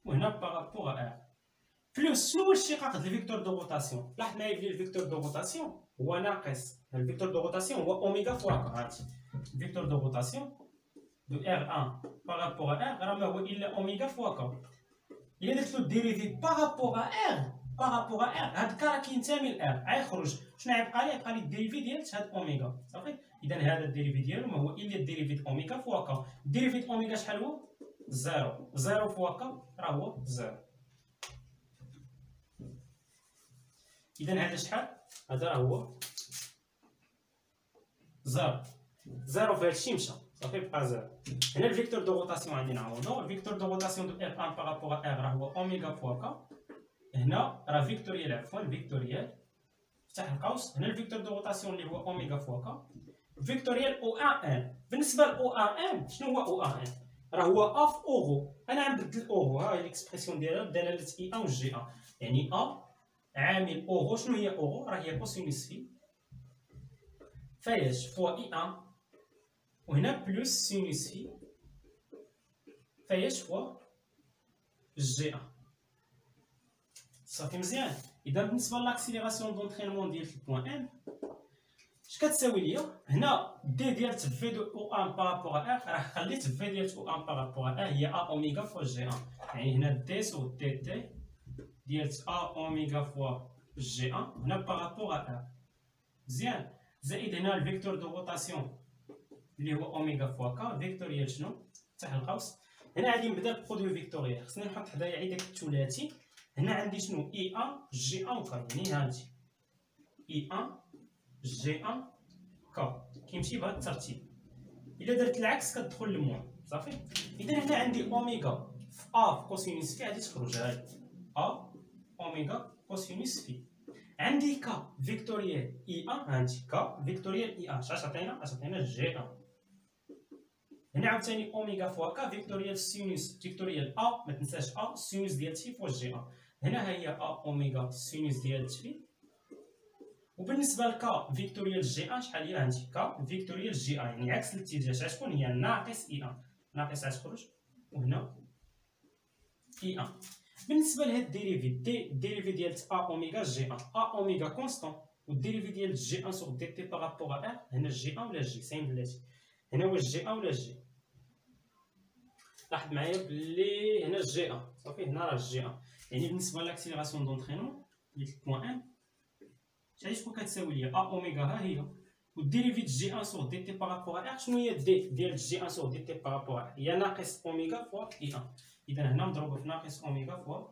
وهنا par rapport à R plus شنو هو الاشتقاق ديال ال vecteur de rotation؟ لاحظ معايا بلي ال vecteur de rotation هو ناقص. ال vecteur de rotation هو oméga fois هاتي ال vecteur de rotation de R1 par rapport R راه ما هو إلا oméga fois k إلا درت له dérivée par rapport R par rapport R هاد k راه كينتمي ل R غيخرج شنو غيبقى ليه يبقى لي ال dérivée ديال هاد أوميغا صافي إذا هذا ال dérivée ديالو ما هو إلا dérivée oméga fois k dérivée oméga شحال هو zéro zéro fois k راه هو zéro إذا هذا شحال هذا راه هو zéro zéro في هادشي مشى صافي بقى zéro هنا ال vecteur de rotation غادي نعوضو ال vecteur de rotation de R 1 par rapport R راه هو oméga fois k هنا راه فيكتوريال عفوا فيكتوريال فتح القوس هنا الفيكتور دو روتاسيون اللي هو اوميغا فوا كا فيكتوريال أو ان ان بالنسبة لاو ان ان شنو هو أو ان ان راه هو اف اوغو أنا غنبدل اوغو ها هي الاكسبرسيون ديالها بدلاله اي ان جي ان يعني ا عامل اوغو شنو هي اوغو راه هي كوسينوس في فايش فوا اي ان وهنا بلوس سينوس في فايش فوا جي ان صافي مزيان اذا بالنسبة لاكسيليراسيون دونترينمون ديال البوان ان اش كتساوي ليا هنا دي ديال في دو أو ان بارابور ا راه خليت في ديال أو ان بارابور ا هي ا اوميغا فوا جي ان يعني هنا دي سو دي تي ديال ا اوميغا فوا جي ان هنا بارابور ا مزيان زائد هنا الفيكتور دو روتاسيون اللي هو أوميغا فوا كا فيكتوريال شنو؟ تحت القوس. هنا غادي نبدأ البرودوي فيكتوريال خصني نحط حدايا عيد داك الثلاثي هنا عندي شنو؟ إي إن جي إن كا يعني هانتي إي إن جي إن كا كيمشي بهذا الترتيب. إلا درت العكس كتدخل الموان صافي؟ إذا هنا عندي أوميغا في ا في كوسينوس في غادي تخرج هادي ا أوميغا كوسينوس في. عندي كا فيكتوريال إي إن. عندي كا فيكتوريال إي إن. شاش عطينا؟ عطينا جي إن. هنا عاوتاني اوميغا فوا كا فيكتوريال سينوس فيكتوريال ا ما تنساش ا سينوس ديال تي فوا جي ان هنا هي ا اوميغا سينوس ديال تي وبالنسبه لكا فيكتوريال جي ان شحال هي عندي كا فيكتوريال جي ان يعني عكس الاتجاه شكون هي ناقص اي ان ناقص غتخرج وهنا اي ان بالنسبة لهاد الديريفي دي ديريفي ديال ا اوميغا جي ان ا اوميغا كونستون والديريفي ديال جي ان سور دي تي بارابور ا هنا جي ان ولا جي سين بلاتي هنا واش j un ولا j؟ لاحظ معايا بلي هنا j un صافي هنا راه j un يعني بالنسبة l'accélération d'entraînement point M شحال تكون كتساوي ليا a oméga ها هي وال dérivée j un sur dt par rapport à شنو هي d ديال j un sur dt par rapport à هي ناقص oméga fois i un اذا هنا مضروبه في ناقص oméga fois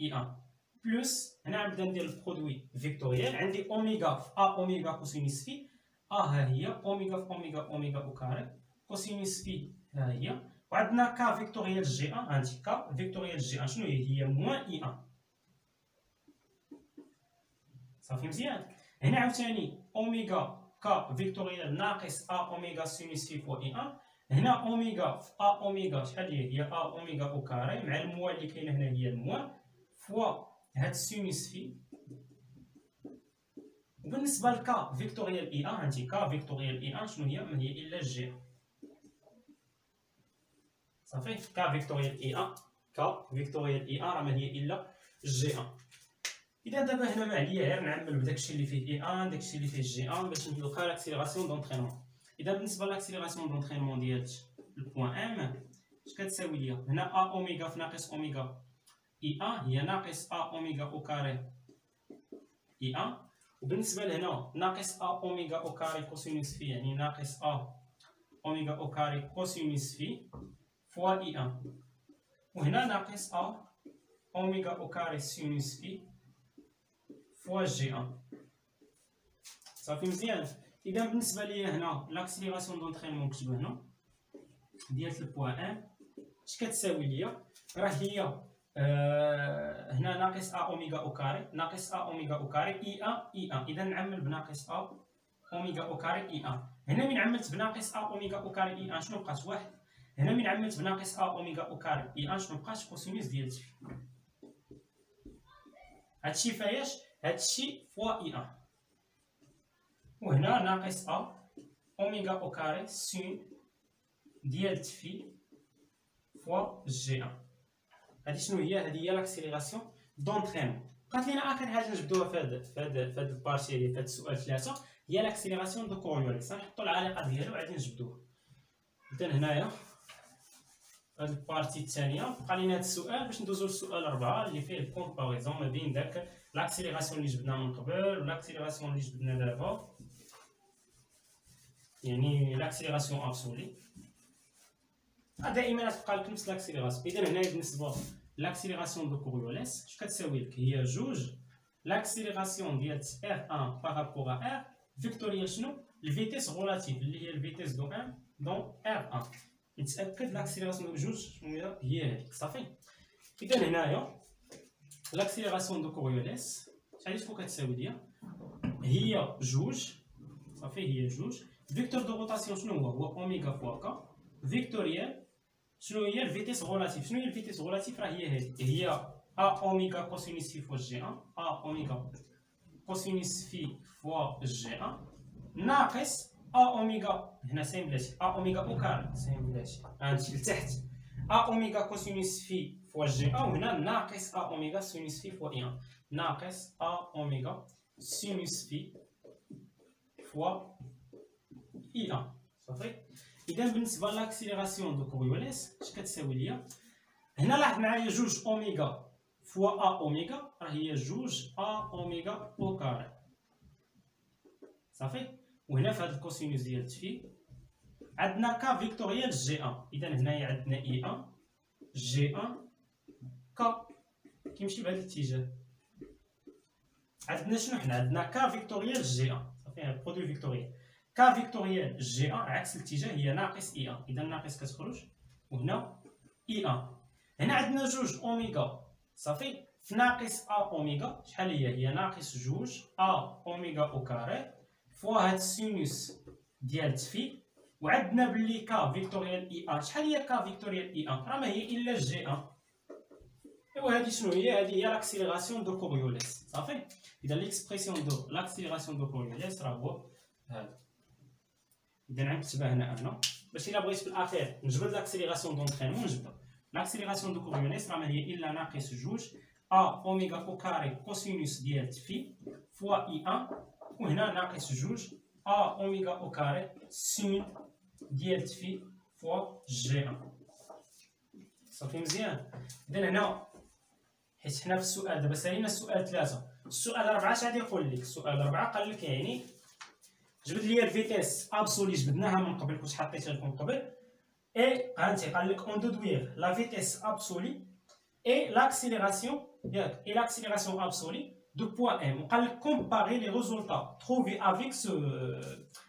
i un plus هنا نبدا ندير ال produit vectoriel عندي اوميغا في a oméga cosinus phi a ها هي. اوميغا في oméga oméga au carré cosinus phi ها هي. وعندنا k vectoriel j un عندي k vectoriel j un شنو هي؟ هي moins i un صافي مزيان. هنا عاوتاني. oméga k vectoriel ناقص a oméga sinus phi fois i un هنا أوميغا في a oméga. شحال هي؟ هي a oméga au carré مع الموال اللي كاينة هنا هي ال moins fois هاد ال sinus phi وبالنسبة ل k vectoriel i un عندي k vectoriel i un شنو هي؟ ما هي الا j. صافي k vectoriel i un k vectoriel i un راه ما هي الا j un إذا دابا هنا ما عليا غير نعمل بداكشي اللي فيه i un داكشي اللي فيه j un باش نلقى l'accélération d'entraînement إذا بالنسبة l'accélération d'entraînement ديال ال point M اش كتساوي ليا؟ هنا a oméga في ناقص أوميغا i un هي ناقص a oméga au carré i un وبالنسبه لهنا ناقص a oméga au carré cosinus phi يعني ناقص a oméga au carré cosinus phi fois i un وهنا ناقص a oméga au carré sinus phi fois j un صافي مزيان اذا بالنسبة ليا هنا l'accélération d'entraînement نكتبو هنا ديال ال point un اش كتساوي ليا راه هي آه هنا ناقص a oméga au carré ناقص a oméga au carré i un i un إذا نعمل بناقص a oméga au carré i un هنا من عملت بناقص a oméga au carré i un شنو بقات واحد. هنا من عملت بناقص a oméga au carré i un شنو بقات cosinus ديال تي هادشي فاياش هادشي fois i un وهنا ناقص a oméga au carré sin ديال phi fois j un هادي شنو هي؟ هادي هي l'accélération d'entraînement بقات لينا اخر حاجة نجبدوها في هاد في هاد في هاد ال partie في هاد السؤال ثلاثة. هي l'accélération de Coriolis غنحطو العلاقة ديالو وغادي نجبدوها. اذا هنايا. هاد ال partie الثانية. بقى لينا هاد السؤال. باش ندوزو للسؤال أربعة اللي فيه ال comparaison ما بين داك لاكسيليراسيون اللي جبنا من قبل ولاكسيليراسيون اللي جبنا دابا. يعني لاكسيليراسيون ابسولي دائما تبقى لك نفس لاكسيليراسيون. إذا هنايا بالنسبة لاكسيليراسيون دو كوريوليس اش كتساوي لك؟ هي جوج. لاكسيليراسيون ديال آر 1 بارابور ار فيكتوريال شنو؟ الفيتيس غولاتيف اللي هي الفيتيس دو ام دون ار 1 نتأكد لاكسيليراسيون بجوج شنو هي هذيك صافي. إذا هنايا l'accélération de Coriolis شحال فوق كتساوي ليا؟ هي جوج. صافي هي جوج. vecteur de rotation شنو هو؟ هو oméga fois k vectoriel شنو هي ال vitesse relative شنو هي ال vitesse relative راه هي هذه هي a oméga cosinus phi fois j 1 a oméga cosinus phi fois j 1 ناقص a oméga هنا ساين بلاتي a oméga au carré ساين بلاتي غنمشي لتحت a oméga cosinus phi fois j un وهنا ناقص a oméga sinus phi fois i 1 ناقص a oméga sinus phi fois i 1 صافي إذا بالنسبة l'accélération de Coriolis اش كتساوي ليا؟ هنا لاحظ معايا جوج oméga fois a oméga راه هي جوج a oméga au carré. صافي؟ وهنا في هذا ال cosinus ديال phi عندنا k vectoriel j un إذا هنايا عندنا i un j un k كيمشي بهذا الاتجاه. عندنا شنو حنا؟ عندنا k vectoriel j un صافي produit vectoriel k vectoriel j un عكس الاتجاه هي ناقص i un اذا ناقص كتخرج وهنا i un هنا عندنا جوج اوميغا صافي في ناقص a oméga شحال هي هي ناقص جوج a oméga au carré fois هاد ال sinus ديال phi وعندنا بلي k vectoriel i un شحال هي k vectoriel i un راه ما هي الا j un ايوا هادي شنو هي هادي هي l'accélération de Coriolis صافي اذا l'expression de l'accélération de Coriolis راه هو هذا اذا نكتبها هنا أنا. باش إلا بغيت في الاخير نجبد l'accélération d'entraînement نجبدها l'accélération de Coriolis راه هي إلا ناقص جوج. a oméga au carré cosinus ديال phi fois i un وهنا ناقص جوج. a oméga au carré sin ديال phi fois j un صافي مزيان. اذا هنا حيت حنا في السؤال دابا سألينا السؤال ثلاثة. السؤال أربعة اش غادي يقول لك؟ السؤال أربعة قال لك يعني جبد لي ال vitesse absolue جبدناها من قبل كنت حطيتها لكم قبل اي هانتي قال لك en déduire la vitesse absolue et l'accélération ياك et l'accélération absolue de point M. On va comparer les résultats trouvés avec ce,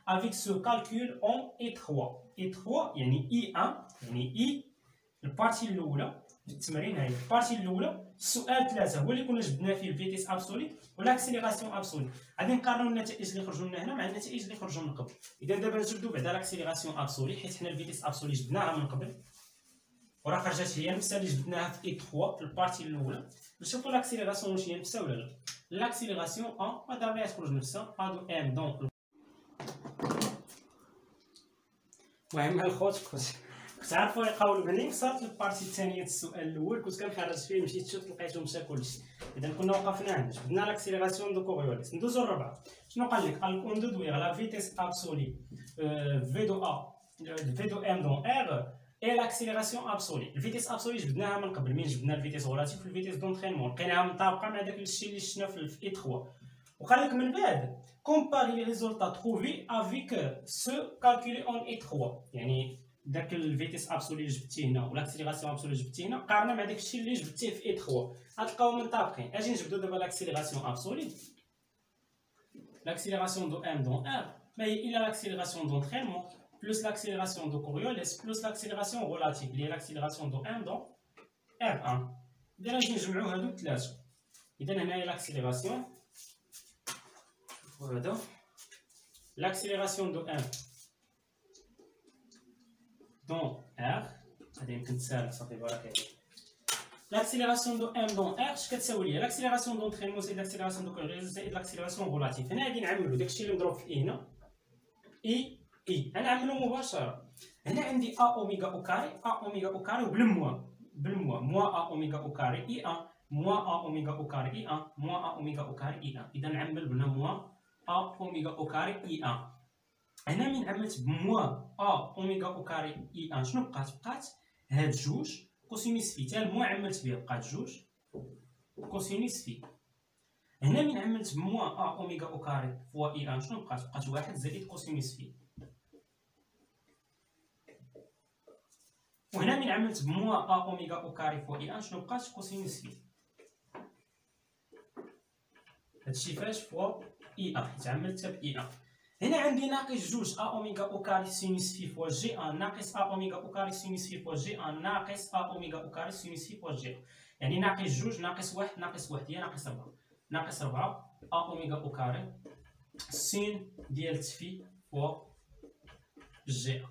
avec ce calcul en E3. E3 يعني I1 يعني I ال partie الأولى في التمرين هاي. ال partie الأولى السؤال ثلاثة هو اللي كنا جبدنا فيه ال vitesse absolue و l'accélération absolue غادي نقارنوا النتائج اللي خرجوا لنا هنا مع النتائج اللي خرجوا من قبل. إذا دابا نجبدوا بعدا l'accélération absolue حيت حنا ال vitesse absolue جبدناها من قبل. وراه خرجت هي نفسها اللي جبدناها في اي 3 في البارتي الأولى. نشوفوا لاكسيليراسيون واش هي نفسها ولا لا. لاكسيليراسيون ا ما دابا تخرج نفسها؟ ا دو ام دونك المهم الخوت كنت كنت عارفوا يقاولوا بني وصلت للبارتي الثانية السؤال الأول كنت كنخرج فيه مشيت شفت لقيته مشى كلشي. إذا كنا وقفنا عند جبدنا لاكسيليراسيون دو كوريوليس ندوزو للرابعة. شنو قال لك؟ قال لك اون دو لا فيتيس ابسولي V de a V de M dans R et l'accélération absolue ال vitesse absolue جبدناها من قبل. مين جبدنا ال vitesse relative؟ في ال vitesse d'entraînement. لقيناها مطابقه مع داك الشيء اللي شفنا في I 3 وقال لك من بعد comparer les résultats trouvés avec ceux calculés en I 3 يعني داك ال vitesse absolue اللي جبتيه هنا و l'accélération absolue اللي جبتيه هنا قارنا مع داك الشيء اللي جبتيه في I 3 غتلقاو مطابقين أجي نجبدو دابا l'accélération absolue l'accélération de m dans r mais il a l'accélération d'entraînement plus l'accélération de Coriolis, plus l'accélération relative, اللي هي l'accélération de M dans R1. إذا غادي نجمعو هادو الثلاثة. إذا هنايا l'accélération هذا l'accélération de M dans R. هذا يمكن تسال صافي بارك الله L'accélération de M dans R اش كتساوي ليا l'accélération d'entraînement زائد l'accélération de Coriolis زائد l'accélération relative. هنا غادي نعملو داكشي اللي مضروب في هنا اي اي أنا عاملو مباشره هنا عندي ا اوميغا أو كاري ا اوميغا أو كاري بالموا بالموا موا ا اوميغا أو كاري اي 1 موا ا اوميغا أو كاري اي 1 موا ا اوميغا أو كاري اي 1 اذا نعمل بنا موا ا اوميغا أو كاري اي 1 هنا من عملت بموا أ أوميغا أو كاري اي ان شنو بقات؟ بقات هاد جوج كوسينيس في. تال موا عملت بها بقات جوج كوسينيس في. هنا من عملت ب moins a oméga au carré fois i un شنو بقات؟ بقات واحد زائد cosinus phi. وهنا من عملت ب moins a oméga au carré fois i un شنو بقات؟ cosinus phi. هادشي فاش fois i un حيت عملتها ب i un هنا عندي ناقص جوج a oméga au carré sinus phi fois j un ناقص a oméga au carré sinus phi fois j un ناقص a oméga au carré sinus phi fois j يعني ناقص جوج ناقص واحد ناقص واحد هي ناقص ربعة ناقص ربعة a oméga au carré sin ديال phi fois j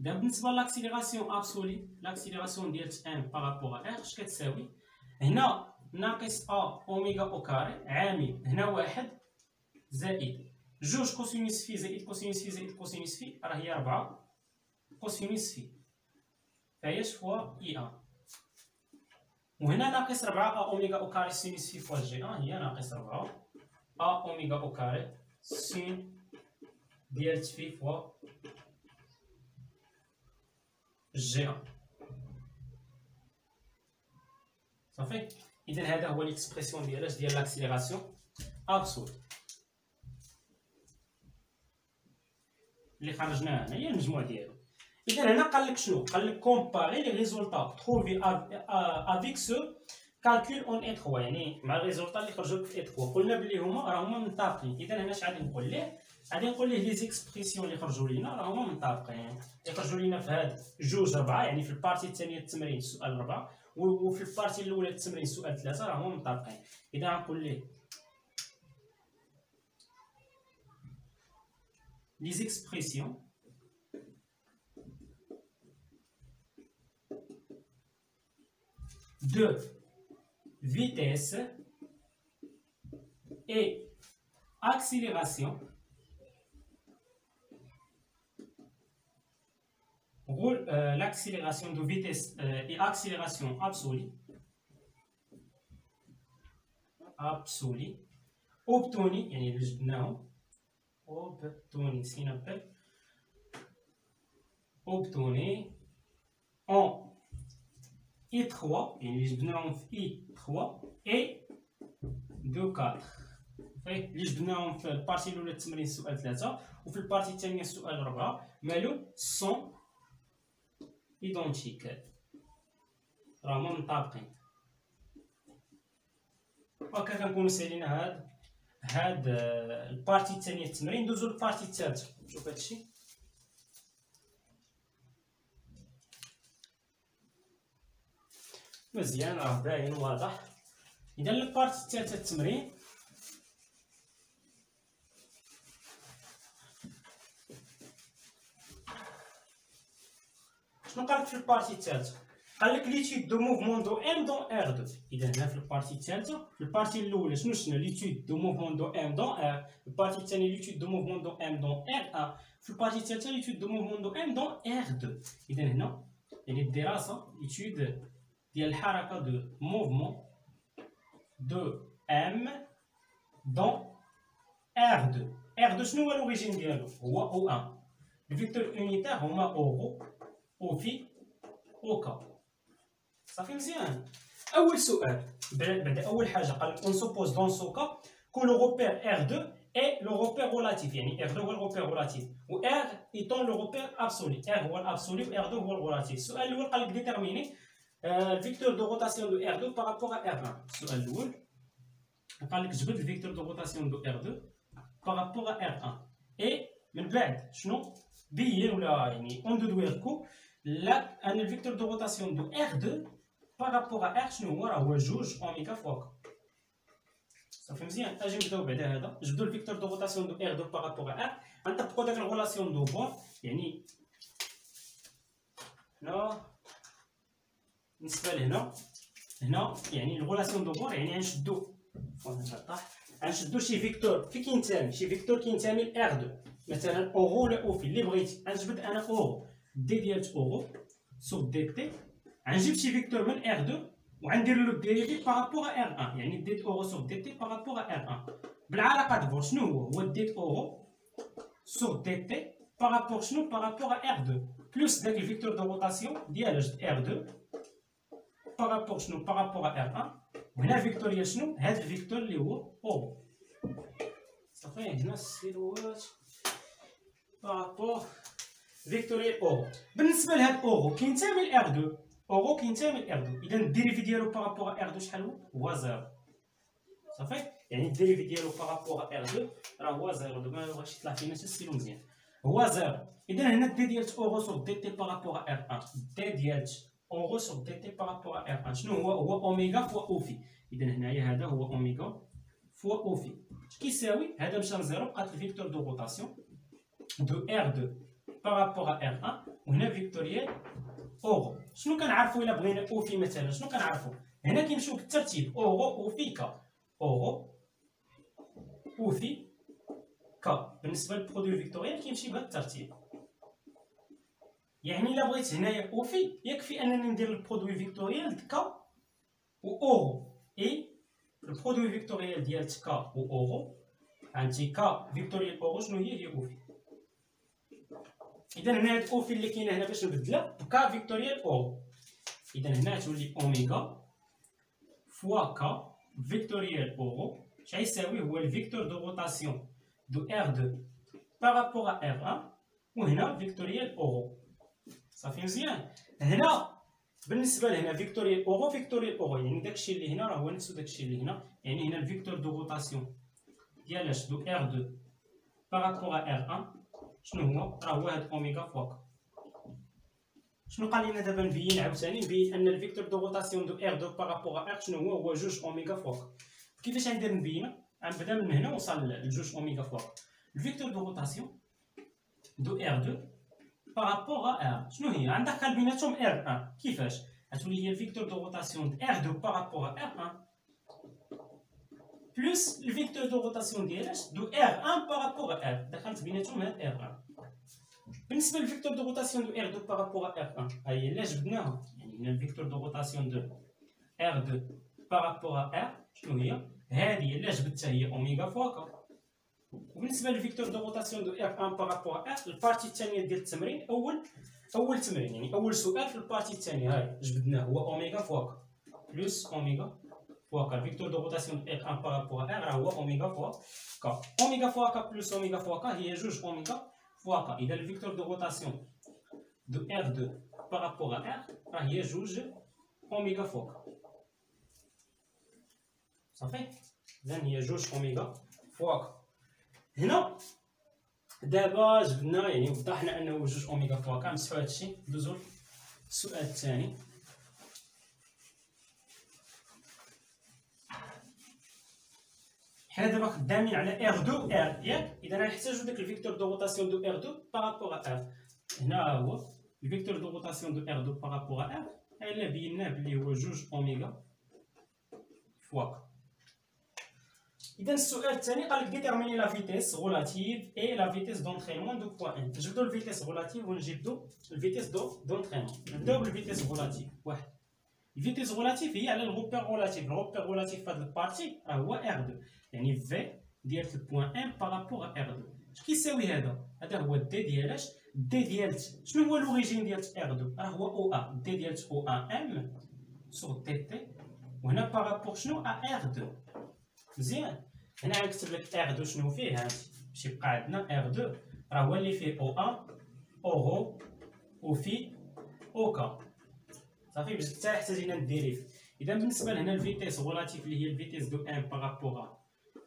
إذا بالنسبة l'accélération absolue l'accélération ديال M par rapport à اش كتساوي هنا ناقص a oméga au carré عامل هنا واحد زائد. جوج cosinus phi زائد cosinus phi زائد cosinus phi راه هي ربعة cosinus phi. فهي fois i un. وهنا ناقص ربعة a oméga au carré sinus phi fois j un هي ناقص ربعة a oméga au carré sin ديال phi fois j un. صافي؟ اذا هذا هو l'expression ديال ديال l'accélération absolue اللي خرجناه هنا هي المجموع ديالو. اذا هنا قال لك شنو؟ قال لك comparer les résultats trouvés avec ceux calculés en I 3 يعني مع ال résultats اللي خرجوا لك في I 3 قلنا بلي هما راه هما متطابقين اذا هنا اش غادي نقول ليه؟ غادي نقول ليه les expressions اللي خرجوا لينا راه هما متطابقين اللي خرجوا لينا في هاد جوج ربعة يعني في ال partie الثانية التمرين السؤال ربعة وفي ال partie الأولى التمرين السؤال ثلاثة راه هما متطابقين اذا غنقول ليه les expressions. De vitesse et accélération euh, l'accélération de vitesse euh, et accélération absolue absolue obtenue اللي جبناهم obtenir ce qu'on appelle obtenir en I3 يعني جبناهم في I3 et دو 4 اللي جبناهم في البارتي الاولى التمرين السؤال 3 وفي البارتي الثانية السؤال 4 مالو سون ايدونتيك راهما مطابقين هكا كنكونو سالينا هاد هاد ال partie الثانية التمرين. ندوزو لل partie الثالثه شوف هادشي. مزيان راه باين واضح. إذا ال partie الثالثه التمرين. شنو قالك في ال partie الثالثه قال لك l'étude de mouvement de M dans R deux اذا هنا في ال partie الثالثه في ال partie الاولى شنو شنو l'étude de mouvement de M dans R في ال partie الثانية l'étude de mouvement de M dans R 1 في ال partie الثالثه l'étude de mouvement de M dans R 2 اذا هنا يعني الدراسه l'étude ديال الحركه de mouvement de M dans R 2 R 2 شنو هو l'origine ديالو هو O 1 ال vecteurs unitaires هما u rho u phi u k صافي مزيان. أول سؤال. بعد أول حاجة قال on suppose dans ce cas que le repère R 2 est le repère relatif يعني R 2 هو ال repère relatif و R étant le repère absolu R هو ال absolu و R 2 هو ال relatif السؤال الأول قال لك déterminer ال vecteur de rotation de R 2 par rapport à R 1 السؤال الأول قال لك جبد ال vecteur de rotation de R 2 par rapport à R 1 اي من بعد شنو؟ بين ولا يعني en déduire que la أن ال vecteur de rotation de R 2 par rapport à R شنو هو راه هو جوج oméga fois صافي مزيان أجي نبداو بعدا هذا جبدو ال vecteur de rotation de R deux par rapport à R غنطبقو داك ال relation de Bour يعني هنا بالنسبة لهنا هنا يعني ال relation de Bour يعني غنشدو غنشدو شي فيكتور في كينتمي شي فيكتور كينتمي ل ار 2 مثلا اورو ولا أو في اللي بغيتي غنجبد أنا اورو دي ديال اورو سو دي تي غنجيب شي فيكتور من ار 2 وغندير له ديريفي بارابور ار 1 يعني ديت اورو سور دي تي بارابور ار 1 بالعلاقه دبور شنو هو هو ديت اورو سور دي تي بارابور شنو بارابور ار 2 بلس داك الفيكتور دو روتاسيون ديال جد ار 2 بارابور شنو بارابور ار 1 وهنا الفيكتوريال شنو هاد الفيكتور اللي هو أو صافي هنا السيروات بارابور فيكتوريال أو بالنسبة لهاد اوغو كينتمي لار 2 اوغو كينتمي لار 2 اذا الديريفي ديالو بارابور ار 2 شحال هو هو زيرو صافي يعني الديريفي ديالو بارابور ار 2 راه هو زيرو دوك ما بغاش يطلع فينا حتى السيلو مزيان هو زيرو اذا هنا دي ديال اورو سور دي تي بارابور ار 1 d ديال u rho sur dt par rapport R 1 شنو هو هو oméga fois u phi اذا هنايا هذا هو oméga fois u phi اش كيساوي هذا مشى ل zéro بقات ال vecteur de rotation de R 2 par rapport R 1 وهنا vectoriel u rho شنو كنعرفوا إلا بغينا u phi مثلا؟ شنو كنعرفوا هنا كيمشيو بالترتيب u rho u phi k. u rho u phi k. بالنسبة لل produit vectoriel كيمشي بهذا الترتيب. يعني إلا بغيت هنايا u phi يكفي أنني ندير ال produit vectoriel k و u rho et ال produit vectoriel ديال k و u rho عندي k vectoriel u rho شنو هي؟ هي u phi اذا هنا هاد u phi اللي كاينة هنا باش نبدلها. ب k vectoriel u rho اذا هنا تولي oméga fois k vectoriel u rho اش غيساوي هو ال vecteur de rotation de R 2 par rapport à R 1 وهنا vectoriel u rho صافي مزيان. هنا بالنسبة لهنا vectoriel u rho vectoriel u rho يعني داكشي اللي هنا راه هو نفسو داكشي اللي هنا. يعني هنا ال vecteur de rotation ديال اش de R 2 par rapport à R 1 شنو هو راه هو هاد oméga fois k. شنو قال لنا دابا نبين عاوتاني؟ نبين أن ال vecteur de rotation de R 2 par rapport R شنو هو؟ هو جوج oméga fois k. كيفاش غندير نبينها غنبدا من هنا ونوصل لجوج oméga fois k. ال vecteur de rotation de R 2 par rapport à شنو هي؟ عندك بيناتهم R 1 كيفاش؟ غتولي هي ال vecteur de rotation R 2 par rapport R 1 plus ال vecteur de rotation ديالاش de R 1 par rapport R دخلت بيناتهم هاد R 1 بالنسبة لل vecteur de rotation de R 2 par rapport R 1 ها هي لا جبدناها يعني هنا ال vecteur de rotation de R 2 par rapport R شنو هي هذه الا جبدتها هي oméga fois k وبالنسبه لل vecteur de rotation de R 1 par rapport à ال partie الثانية ديال التمرين اول اول تمرين يعني اول سؤال في ال partie الثانية هاي جبدناه هو oméga fois k plus oméga fois k ال vecteur de rotation de R 1 par rapport à راه هو oméga fois k oméga fois k plus oméga fois k هي جوج oméga fois k اذا ال vecteur de rotation de R 2 par rapport à R راه هي جوج oméga fois k صافي اذا هي جوج oméga fois k هنا دابا جبنا يعني وضحنا انه جوج oméga fois k كنمسحو هادشي ندوزو السؤال الثاني حنا دابا خدامين على R 2 R ياك إذا غنحتاجو داك ال vecteur de rotation de R 2 par rapport R هنا هو ال vecteur de rotation de R 2 par rapport R الا بيناه بلي هو جوج oméga fois k إذا السؤال الثاني قال لك déterminer la vitesse relative et la vitesse d'entraînement du point M نجبدو ال vitesse relative ونجبدو ال vitesse de d'entraînement نبداو بال vitesse relative واحد. ال vitesse relative هي على ال repère relatif ال repère relatif في هاد ال partie راه هو R 2 يعني في ديال ال point M par rapport R 2 اش كيساوي هذا هذا هو دي ديالاش دي ديالت شنو هو لوريجين ديال ار 2 راه هو أو ا دي ديال أو ا ام سور دي تي وهنا بارابور شنو ا ار 2 مزيان هنا غنكتب لك ار 2 شنو فيه هانتي باش يبقى عندنا ار 2 راه هو اللي فيه أو ا أو أو في أو كا صافي باش حتى احتاجينا نديريف إذا بالنسبة لهنا الفيتيس غولاتيف اللي هي الفيتيس دو إن بارابور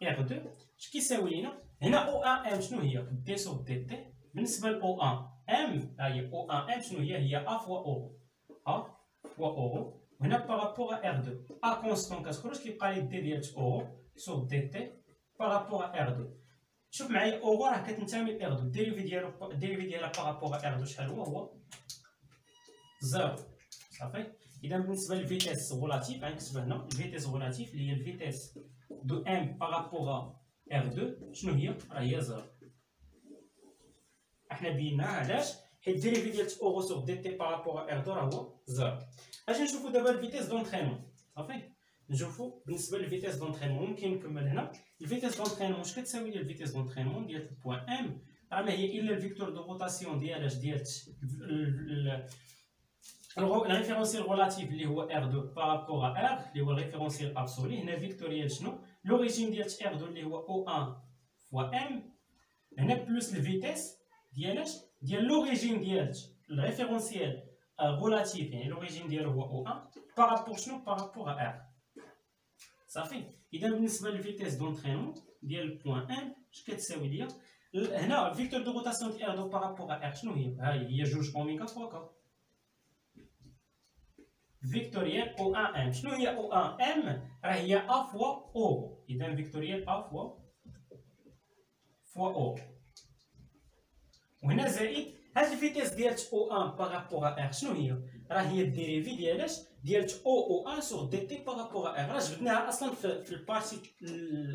ار 2 اش كيساوي لينا؟ هنا أو ا ام شنو هي؟ دي سو دي تي بالنسبة لاو ا ام ها هي أو ا ام شنو هي؟ هي ا فوا أو ا فوا أو وهنا بارابور ار 2 ا كونستون كتخرج كيبقى لي دي ديال أو سو دي تي بارابور ار 2 شوف معايا أو راه كتنتمي ل ار 2 الديريفي ديالو الديريفي ديالها بارابور ار 2 شحال هو؟ هو زيرو. صافي اذا بالنسبة للفيتيس غولاتيف غنكتب هنا الفيتيس غولاتيف اللي هي الفيتيس de M par rapport R 2 شنو هي؟ راه هي zéro إحنا بيناها علاش حيت ال dérivée ديال u sur dt par rapport R 2 راه هو zéro أجي نشوفو دابا ال vitesse d'entraînement صافي نشوفو بالنسبة لل vitesse d'entraînement ممكن نكمل هنا. ال vitesse d'entraînement واش كتساوي لي ال vitesse d'entraînement ديال ال point M راه ما هي إلا ال vecteur de rotation ديال اش ديال ال référentiel relatif اللي هو R deux par rapport R اللي هو ال référentiel absolu هنا vectoriel شنو l'origine ديال R deux اللي هو O 1 fois M هنا plus ال vitesse ديال اش ديال l'origine ديال ال référentiel relatif يعني l'origine ديالو هو O 1 par rapport شنو par rapport R صافي اذا بالنسبة لل vitesse d'entraînement ديال ال point M اش كتساوي ليا هنا vecteur de rotation ديال R deux par rapport R شنو هي ها هي جوج oméga fois k فيكتوريال أو ان ام شنو هي أو ان ام راه هي ا فوا أو اذا فيكتوريال ا فوا فوا أو وهنا زائد هاد الفيتيس ديال أو ان بارابور ار شنو هي راه هي الديريفي ديالاش ديال أو أو ان سور دي تي بارابور ار راه جبدناها أصلا في, في البارتي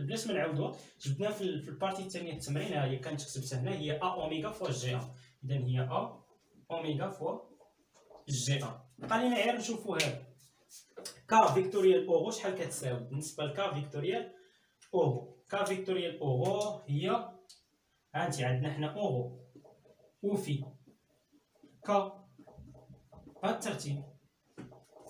بلاش ما نعاودوها جبدناها في, في البارتي الثانية التمرين هي كانت كتبتها هنا هي ا اوميغا فوا جي ان اذا هي a oméga fois j un بقى لينا غير نشوفو هاد. k vectoriel u rho شحال كتساوي؟ بالنسبة ل k vectoriel u rho k vectoriel u rho هي هانتي عندنا حنا u rho u phi k بهاد الترتيب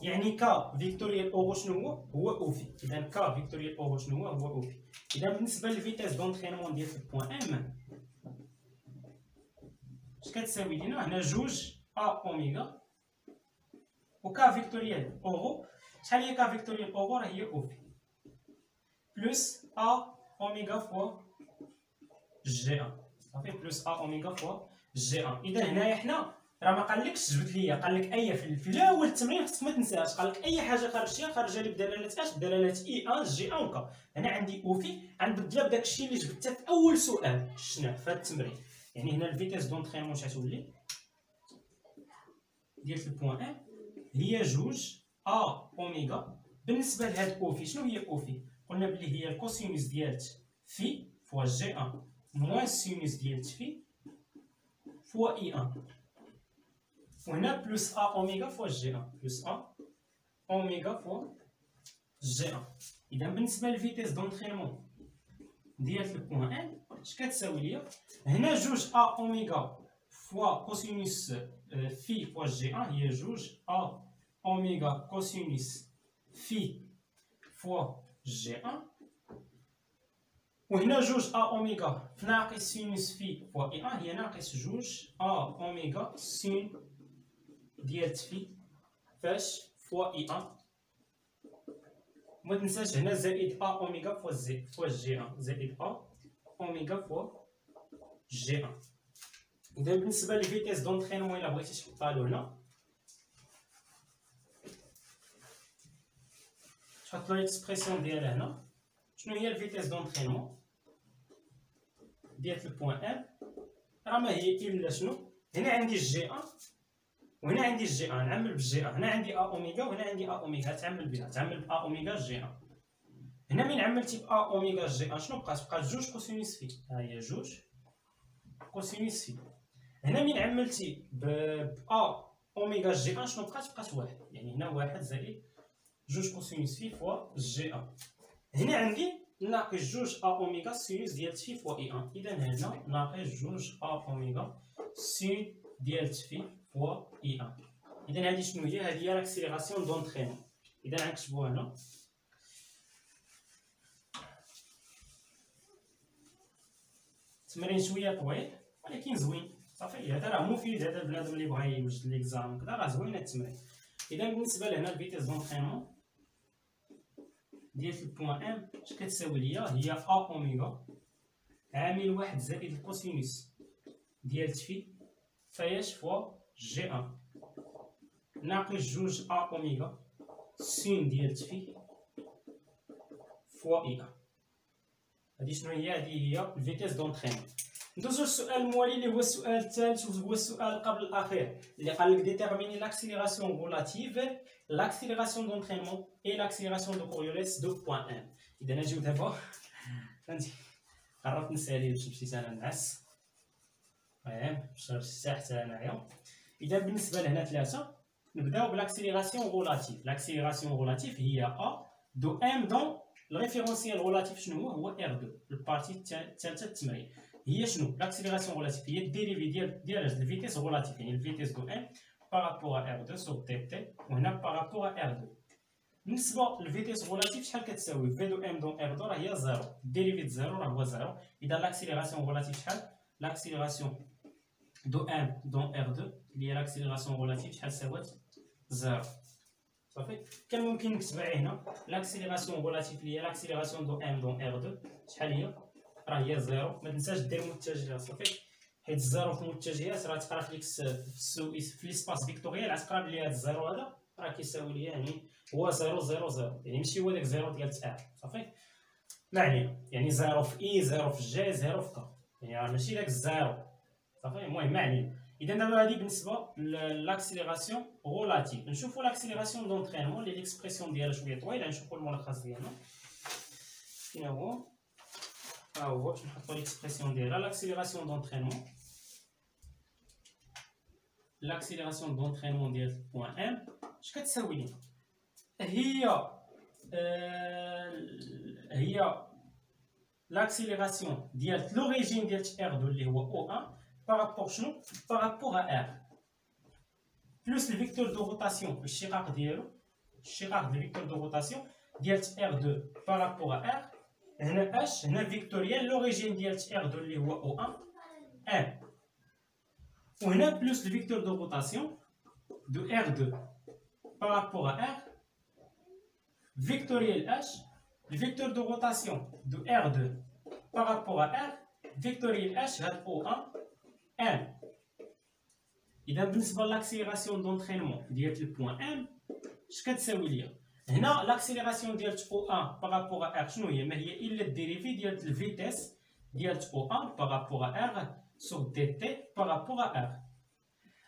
يعني k vectoriel u rho شنو هو؟ هو u phi اذا k vectoriel u rho شنو هو؟ هو u phi اذا بالنسبة لل vitesse d'entraînement ديال ال point M اش كتساوي لينا؟ هنا جوج a oméga و k vectoriel u rho شحال هي k vectoriel u rho راه هي u phi plus a oméga fois j un صافي plus a oméga fois j un اذا هنايا حنا راه ما قالكش جبد ليا قال لك i phi, الأول التمرين خصك ما تنساهاش قال لك اي حاجة خرجتيها خرجها لي بدلاله اش بدلاله i un j un و k أنا عندي u phi غنبدلها بداك الشيء اللي جبته في اول سؤال شنو في هذا التمرين يعني هنا ال vitesse d'entraînement اش غتولي ديال ال point M هي جوج a oméga بالنسبة لهاد u phi شنو هي u phi؟ قلنا بلي هي ال cosinus ديال phi fois j un moins sinus ديال phi fois i un وهنا plus a oméga fois j un plus a oméga fois j un اذا بالنسبة لل vitesse d'entraînement ديال ال point M اش كتساوي ليا؟ هنا جوج a oméga fois cosinus phi fois j un هي جوج a oméga cosinus phi fois j un وهنا جوج a oméga في ناقص sinus phi fois i un هي ناقص جوج a oméga sin ديال phi فاش fois i un ما تنساش هنا زائد a oméga fois j fois j un زائد a oméga fois j un اذا بالنسبة ل vitesse d'entraînement الا بغيتي تحطها له هنا تحط له ال expression ديالها هنا شنو هي ال vitesse d'entraînement ديال ال point M راه ما هي الا شنو هنا عندي ال j un وهنا عندي ال j un نعمل بال j un هنا عندي a oméga وهنا عندي a oméga تعمل بها تعمل ب a oméga j un هنا من عملتي ب a oméga j un شنو بقات بقات جوج cosinus phi ها هي جوج cosinus phi هنا من عملتي ب a oméga j un شنو بقات بقات واحد يعني هنا واحد زائد جوج cosinus phi fois j un هنا عندي ناقص جوج a oméga sinus ديال phi fois i un. إذا هنا ناقص جوج a oméga sin ديال phi fois i un. إذا هذه شنو هي؟ هذه هي l'accélération d'entraînement إذا غنكتبوها هنا. تمرين شوية طويل ولكن زوين. صافي هذا راه مفيد هذا البنادم اللي بغا يوجد l'exam كذا راه زوين التمرين. إذا بالنسبة لهنا ال vitesse d'entraînement ديال ال point M اش كتساوي ليا هي a oméga عامل واحد زائد ال cosinus ديال phi فياش fois j un. ناقص جوج a oméga sin ديال phi fois i un هادي شنو هي؟ هادي هي ال vitesse d'entraînement ندوزو للسؤال الموالي اللي هو السؤال الثالث وهو السؤال قبل الأخير اللي قال لك déterminer l'accélération relative l'accélération d'entraînement et l'accélération de Coriolis du point M اذا نجيو دابا فهمتي قربت نسالي باش مشيت أنا نعس المهم شربت الساعة حتى انايا اذا بالنسبة لهنا ثلاثة نبداو بال accélération relative l'accélération relative هي a de M dans ال référentiel relatif شنو هو هو R 2 ال partie الثالثه التمرين هي شنو l'accélération relative هي ال dérivée ديال ديال ال vitesse relative يعني ال vitesse de M par rapport à R 2 sur dt وهنا par rapport à R 2 بالنسبة لل vitesse relative شحال كتساوي في de M dans R 2 راه هي zéro dérivée zéro راه هو zéro اذا l'accélération relative شحال l'accélération de M dans R 2 اللي هي l'accélération relative شحال ساوات zéro صافي كان ممكن نكتبها هنا l'accélération relative اللي هي l'accélération de M dans R 2 شحال هي راه هي zéro ما تنساش دير متجهه صافي حيت ال zéro في المتجهات راه تقرا في في l'espace vectoriel عتقرا لي هذا ال zéro هذا راه كيساوي لي يعني هو zéro zéro zéro. يعني ماشي هو داك zéro ديال R صافي؟ ما علينا. يعني zéro في i zéro في j zéro في k. يعني راه ماشي داك ال zéro صافي؟ المهم ما علينا. إذا دابا هادي بالنسبة l'accélération relative نشوفوا l'accélération d'entraînement اللي l'expression ديالها شوية طويله نشوفوا الملخص ديالنا فين هو؟ ها هو نحطوا l'expression ديالها؟ l'accélération d'entraînement. l'accélération d'entraînement ديال point M اش كتساوي لنا هي هي l'accélération ديال l'origine ديال R 2 اللي هو O 1 par rapport شنو par rapport à R plus ال vecteur de rotation الشقاق ديالو الشقاق ديال ال vecteur de rotation ديال R 2 par rapport à R هنا اش هنا vectoriel l'origine ديال R 2 اللي هو O 1 M وهنا plus ال vecteur de rotation de R 2 par rapport à R vectoriel H, le vecteur de rotation de R2 par rapport à R, vectoriel H va O1, 1. إذا بالنسبة l'accélération d'entraînement ديال ال point M اش كتساوي ليا هنا l'accélération ديال O 1 par rapport à R شنو هي ما هي الا ال dérivée ديال ال vitesse ديال O 1 par rapport à R sur dt par rapport à R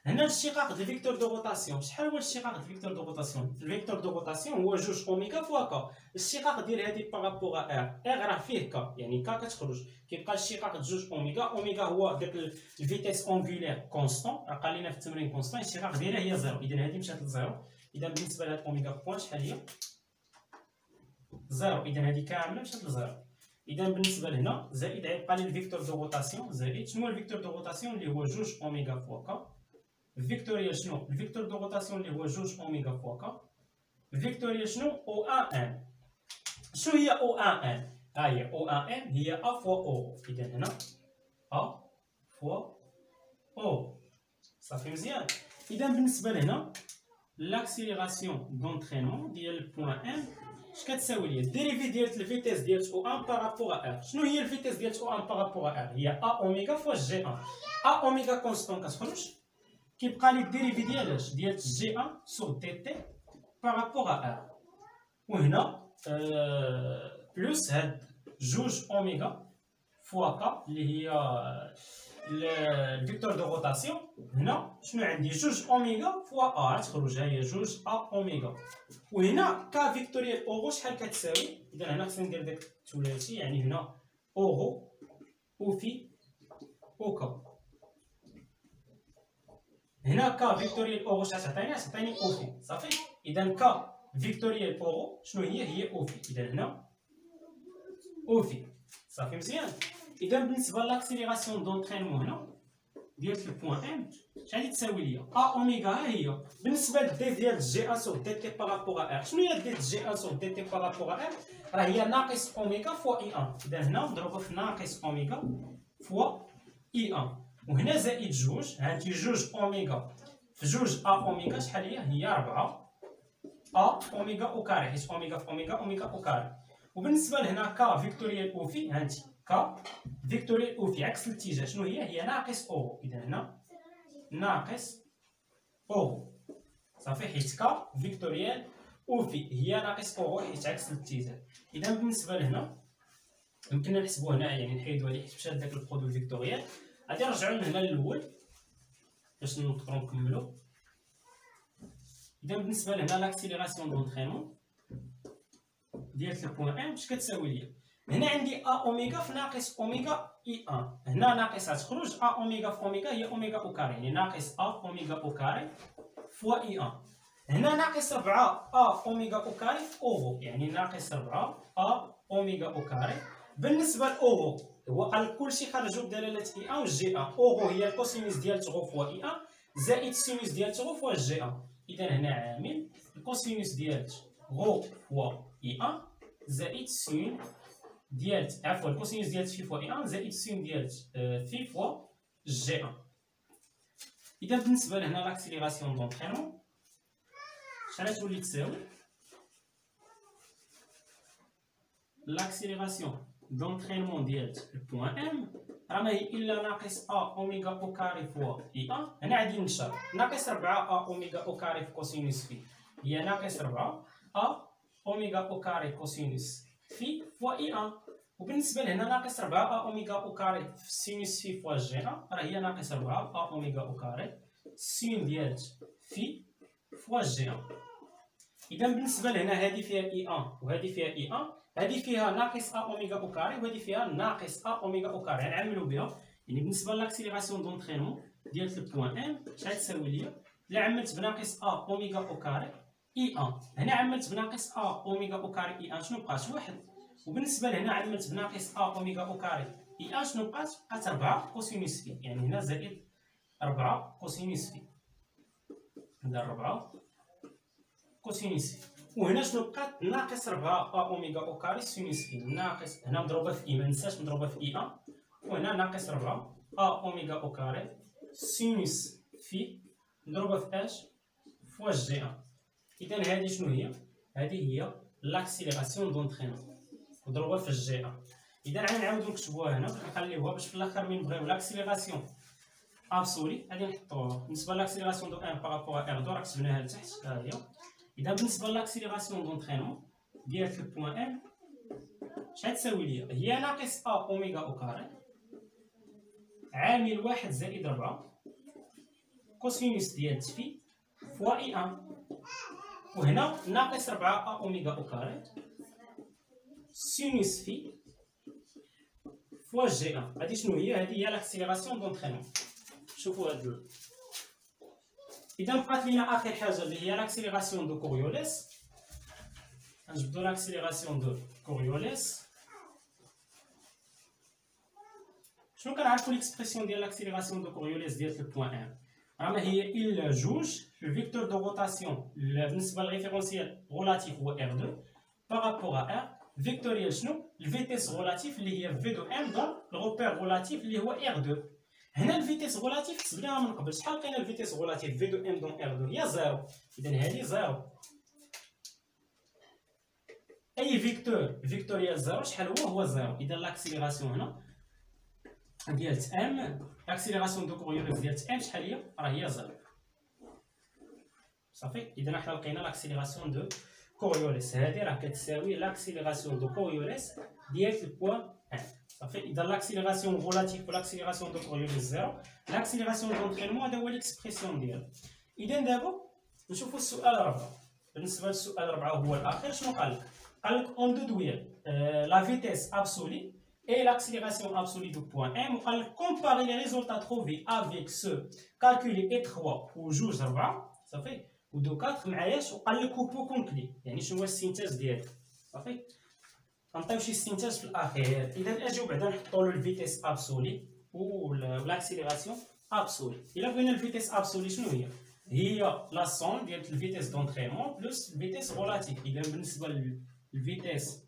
هنا الاشتقاق ديال vecteur de rotation شحال هو الاشتقاق ديال vecteur de rotation ال vecteur de rotation هو جوج oméga fois k الاشتقاق ديال هادي par rapport à R راه فيه k يعني كا كتخرج كيبقى الاشتقاق جوج oméga oméga هو داك ال vitesse angulaire constante راه قال لنا في التمرين constante الاشتقاق ديالها هي zéro اذا هادي مشات ل zéro اذا بالنسبة لهاد oméga point شحال هي zéro اذا هادي كامله مشات ل zéro اذا بالنسبة لهنا زائد غيبقى لي ال vecteur de rotation زائد شنو هو ال vecteur de rotation اللي هو جوج oméga fois k ال vectoriel شنو ال vecteur de rotation اللي هو جوج oméga fois k ال vectoriel شنو O un M شنو هي O un M ها هي O un M هي a fois e اذا هنا a fois e صافي مزيان اذا بالنسبة لهنا l'accélération d'entraînement ديال ال point M اش كتساوي ليا ال dérivée ديال ال vitesse ديال O 1 par rapport à R شنو هي ال vitesse ديال O 1 par rapport à R هي a oméga fois j 1 a oméga constante كتخرج كيبقى لي ال dérivée ديال اش ديال j 1 sur dt par rapport à R وهنا plus هاد جوج oméga fois k اللي هي ال vecteur de rotation هنا شنو عندي جوج oméga fois a تخرج هي جوج a oméga وهنا k vectoriel e rho شحال كتساوي اذا هنا خصني ندير داك الثلاثي يعني هنا e rho e phi e k هنا k vectoriel e rho شحال تعطيني تعطيني e phi صافي اذا k vectoriel e rho شنو هي هي e phi اذا هنا e phi صافي مزيان اذا بالنسبة l'accélération d'entraînement هنا ديال ال point M شحال تساوي ليا a oméga هي بالنسبة لل d ديال j un sur dt par rapport à شنو هي d j un sur dt par rapport à راه هي ناقص oméga fois i un اذا هنا نضربو في ناقص oméga fois i un وهنا زائد جوج هانتي جوج اوميغا في جوج a oméga شحال هي هي 4 a oméga au carré حيت اوميغا في oméga oméga au carré وبالنسبه لهنا k vectoriel e phi هانتي k vectoriel e phi عكس الاتجاه شنو هي هي ناقص e اذا هنا ناقص e صافي حيت k vectoriel e phi هي ناقص e حيت عكس الاتجاه اذا بالنسبة لهنا يمكننا نحسبو هنا يعني نحيدو عليه حيت مشات داك ال produit vectoriel غادي نرجعو لهنا للاول باش نقدرو نكملو اذا بالنسبة لهنا l'accélération d'entraînement ديال ال point M اش كتساوي ليا هنا عندي a oméga في ناقص oméga i un هنا ناقص غتخرج a oméga في اوميغا هي oméga au carré. يعني ناقص a oméga au carré fois i un هنا ناقص 4 a oméga au carré في e rho يعني ناقص 4 a oméga au carré. بالنسبة لاوغو هو قال كلشي خرجوا بدلالة i un و j un e rho هي ال cosinus ديال rho fois i un زائد sinus ديال rho fois j un إذا هنا عامل ال cosinus ديال rho fois i un زائد sinus ديال عفوا ال cosinus ديال phi fois i un زائد sinus ديال phi fois j un اذا بالنسبة لهنا l'accélération d'entraînement شحال تولي تساوي لاكسيليراسيون دونطرينمون ديال ال point M راه ماهي الا ناقص a oméga au carré fois i un هنا عندي نشر ناقص 4 a oméga au carré في cosinus phi هي ناقص 4 a oméga au carré cosinus phi fois i un وبالنسبه لهنا ناقص 4 a oméga au carré في sinus phi fois j un راه هي ناقص 4 a oméga au carré sinus ديال phi fois j un اذا بالنسبة لهنا هذه فيها i un وهذه فيها i un هذه فيها ناقص a oméga au carré وهذه فيها ناقص a oméga au carré نعملوا بها يعني بالنسبة l'accélération d'entraînement ديال ال point M شحال تساوي ليا الا عملت بناقص a oméga au carré i un. هنا عملت بناقص a oméga au carré i un. شنو بقات؟ واحد. وبالنسبة لهنا عملت بناقص a oméga au carré i un شنو بقات؟ بقات 4 cosinus phi يعني هنا زائد 4 cosinus phi هنا 4 cosinus phi وهنا شنو بقات؟ ناقص 4 a oméga au carré sinus phi ناقص هنا مضروبة في i. ما ننساش مضروبة في i un. وهنا ناقص 4 a oméga au carré sinus phi مضروبة في اش fois j un. اذا هذه شنو هي هذه هي l'accélération d'entraînement مضروبه في ال j un اذا عاد نعاودو نكتبوها هنا نخليوها باش في الآخر من نبغيو l'accélération absolue غادي نحطوها بالنسبة l'accélération de M par rapport R deux راه كتبناها لتحت ها هي اذا بالنسبة l'accélération d'entraînement ديال ال point M شحال تساوي ليا هي ناقص a oméga au carré عامل واحد زائد ربعة cosinus ديال phi fois i un وهنا ناقص ربعة a oméga au carré sinus phi fois j un هادي شنو هي؟ هادي هي l'accélération d'entraînement شوفوا هاد إذا بقات لينا آخر حاجة اللي هي l'accélération de Coriolis نجبدو l'accélération de Coriolis شنو كنعرفو l'expression ديال l'accélération de Coriolis ديال ال point M راه ما هي إلا جوج ال vecteur de rotation بالنسبة لل référentiel relatif هو R 2 par rapport à R vectoriel شنو ال vitesse relative اللي هي V de M dans ال repère relatif اللي هو R 2 هنا ال vitesse relative حسبناها من قبل شحال لقينا ال vitesse relative V de M dans R 2 هي zéro اذا هذه zéro et vecteur vectoriel zéro شحال هو هو zéro اذا l'accélération هنا ديال M l'accélération de Coriolis ديال M شحال هي راه هي zéro صافي اذا حنا لقينا l'accélération de Coriolis هذه راه كتساوي l'accélération de Coriolis ديال ال point M صافي اذا l'accélération relative l'accélération de Coriolis zéro l'accélération d'entraînement هذا هو l'expression ديالو اذا دابا نشوفوا السؤال الرابع بالنسبة للسؤال الرابع هو الاخير شنو قال لك قال لك en déduire la vitesse absolue et l'accélération absolue du point M. وقال لك comparer les résultats trouvés avec ceux calculés en trois و جوج ربعة صافي و deux 4 معاياش وقال لك puis conclure يعني شنو هو الاستنتاج ديالك؟ صافي؟ غنعطيو شي استنتاج في الاخير إذا الاجوبه بعدا نحطوا له ال vitesse absolue و l'accélération absolue. إلا بغينا ال vitesse absolue شنو هي؟ هي la somme ديال ال vitesse d'entraînement plus ال vitesse relative إذا بالنسبة لل vitesse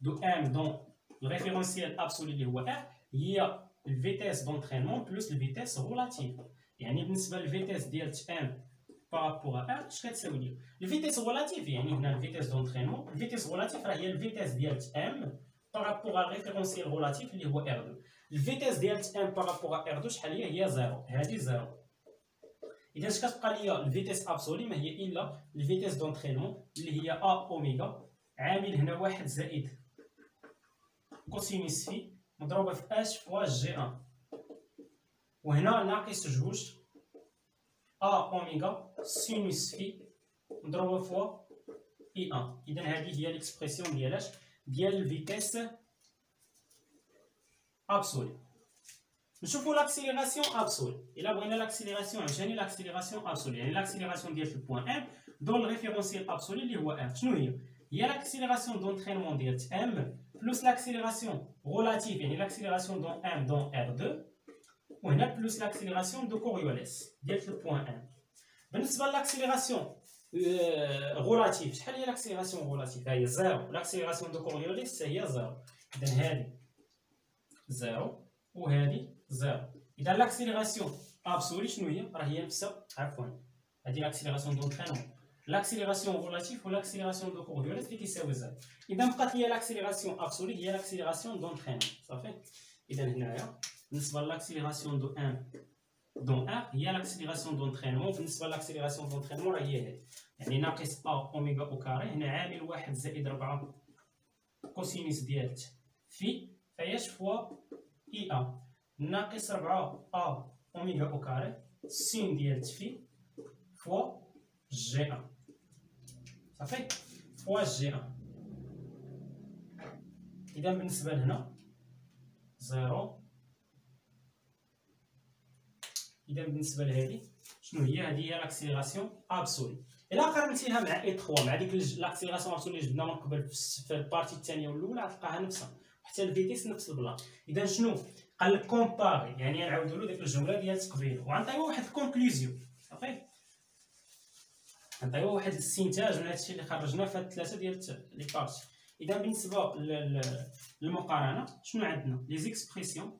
de M dans ال référentiel absolu اللي هو R هي ال vitesse d'entraînement plus ال vitesse relative يعني بالنسبة لل vitesse ديال M par rapport à اش كتساوي لي ال vitesse relative يعني هنا ال vitesse d'entraînement ال vitesse relative راه هي ال vitesse ديال M par rapport ال référentiel relatif اللي هو R 2 ال vitesse ديال M par rapport R 2 شحال هي هي zéro هذه zéro اذا اش كتبقى ليا ال vitesse absolue ما هي الا ال vitesse d'entraînement اللي هي a oméga عامل هنا واحد زائد cosinus phi مضروبة في اش fois j un وهنا ناقص جوج a oméga sinus phi مضروبة fois i un اذا هذه هي l'expression ديال ديال ال vitesse absolue نشوفوا l'accélération absolue الا بغينا l'accélération عشان l'accélération absolue يعني l'accélération ديال ال point M dans ال référentiel absolu اللي هو R شنو هي هي l'accélération d'entraînement ديال M plus l'accélération relative يعني l'accélération dans M dans R2 وهنا plus l'accélération de Coriolis. ديال ال point M بالنسبة l'accélération relative شحال هي l'accélération relative هي zéro l'accélération de Coriolis هي zéro اذا هذه zéro وهذه zéro اذا l'accélération absolue شنو هي راه هي نفسها عفوا هذه l'accélération d'entraînement l'accélération relative ou l'accélération de Coriolis qui كيساوي zéro اذا بقات لي l'accélération absolue هي l'accélération d'entraînement. صافي اذا هنايا بالنسبة l'accélération de M dans R هي l'accélération d'entraînement بالنسبة l'accélération d'entraînement راه هي هذه يعني ناقص a oméga au carré هنا عامل واحد زائد 4 cosinus ديال phi فياش fois i un. ناقص 4 a oméga au carré sin ديال phi fois j un صافي؟ fois j un إذا بالنسبة لهنا zéro. إذا بالنسبة لهذه شنو هي؟ هذه هي l'accélération absolue الا قارنتيها مع اي 3 مع ديك l'accélération absolue اللي جبنا من قبل في ال partie الثانية والأولى غتلقاها نفسها. حتى ال vitesse نفس ال plan إذا شنو؟ قال لك comparer يعني نعاودوا له ديك الجملة ديال تقبيل. وغنعطيو واحد conclusion صافي نعطيو واحد الاستنتاج من هادشي اللي خرجنا في هاد الثلاثة ديال les parties. إذا بالنسبة للمقارنة شنو عندنا؟ les expressions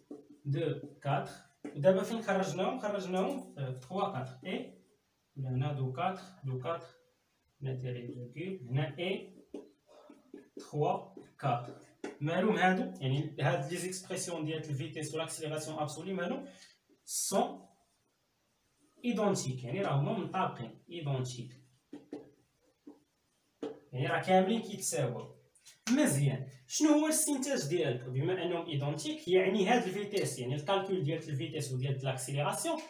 2 4 ودابا فين خرجناهم خرجناهم في 3 4 et هنا deux 4 deux 4 هنا tiret virgule هنا et 3 4 مالهم هادو يعني هاد les expressions ديال ال vitesse و l'accélération absolue مالهم sont identiques يعني راه هما مطابقين identiques يعني راه كاملين كيتساواو مزيان. شنو هو الاستنتاج ديالك؟ بما أنهم identiques يعني هاد ال vitesse يعني ال calcul ديال ال vitesse وديال l'accélération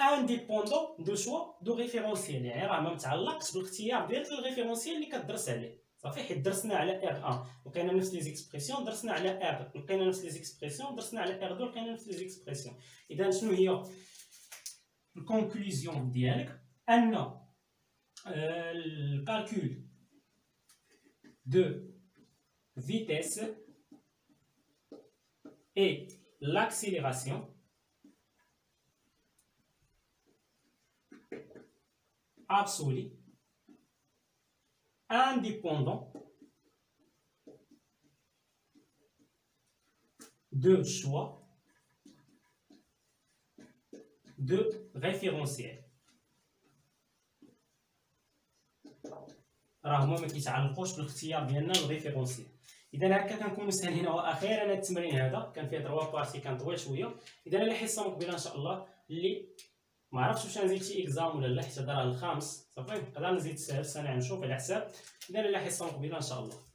indépendant du choix du référentiel يعني راه ما متعلقش بالاختيار ديال ال référentiel اللي كدرس عليه. صافي حيت درسنا على R 1 لقينا نفس les expressions درسنا على R لقينا نفس les expressions درسنا على R 2 لقينا نفس les expressions إذا شنو هي ال conclusion ديالك؟ أن الكالكول دو vitesse et l'accélération absolue indépendant de choix de référentiel. راه هما ما كيتعلقوش بالاختيار ديالنا الريفيرونسيال اذا هكا كنكونوا سهلين. وأخيرا هذا التمرين هذا كان فيه trois parties كان طويل شوية. اذا إلا حصة مقبلة إن شاء الله اللي ما عرفتش واش نزيد شي exam ولا لا حتى دارها الخامس. صافي؟ نقدر نزيد السنة نشوف على حساب. اذا إلا حصة مقبلة إن شاء الله.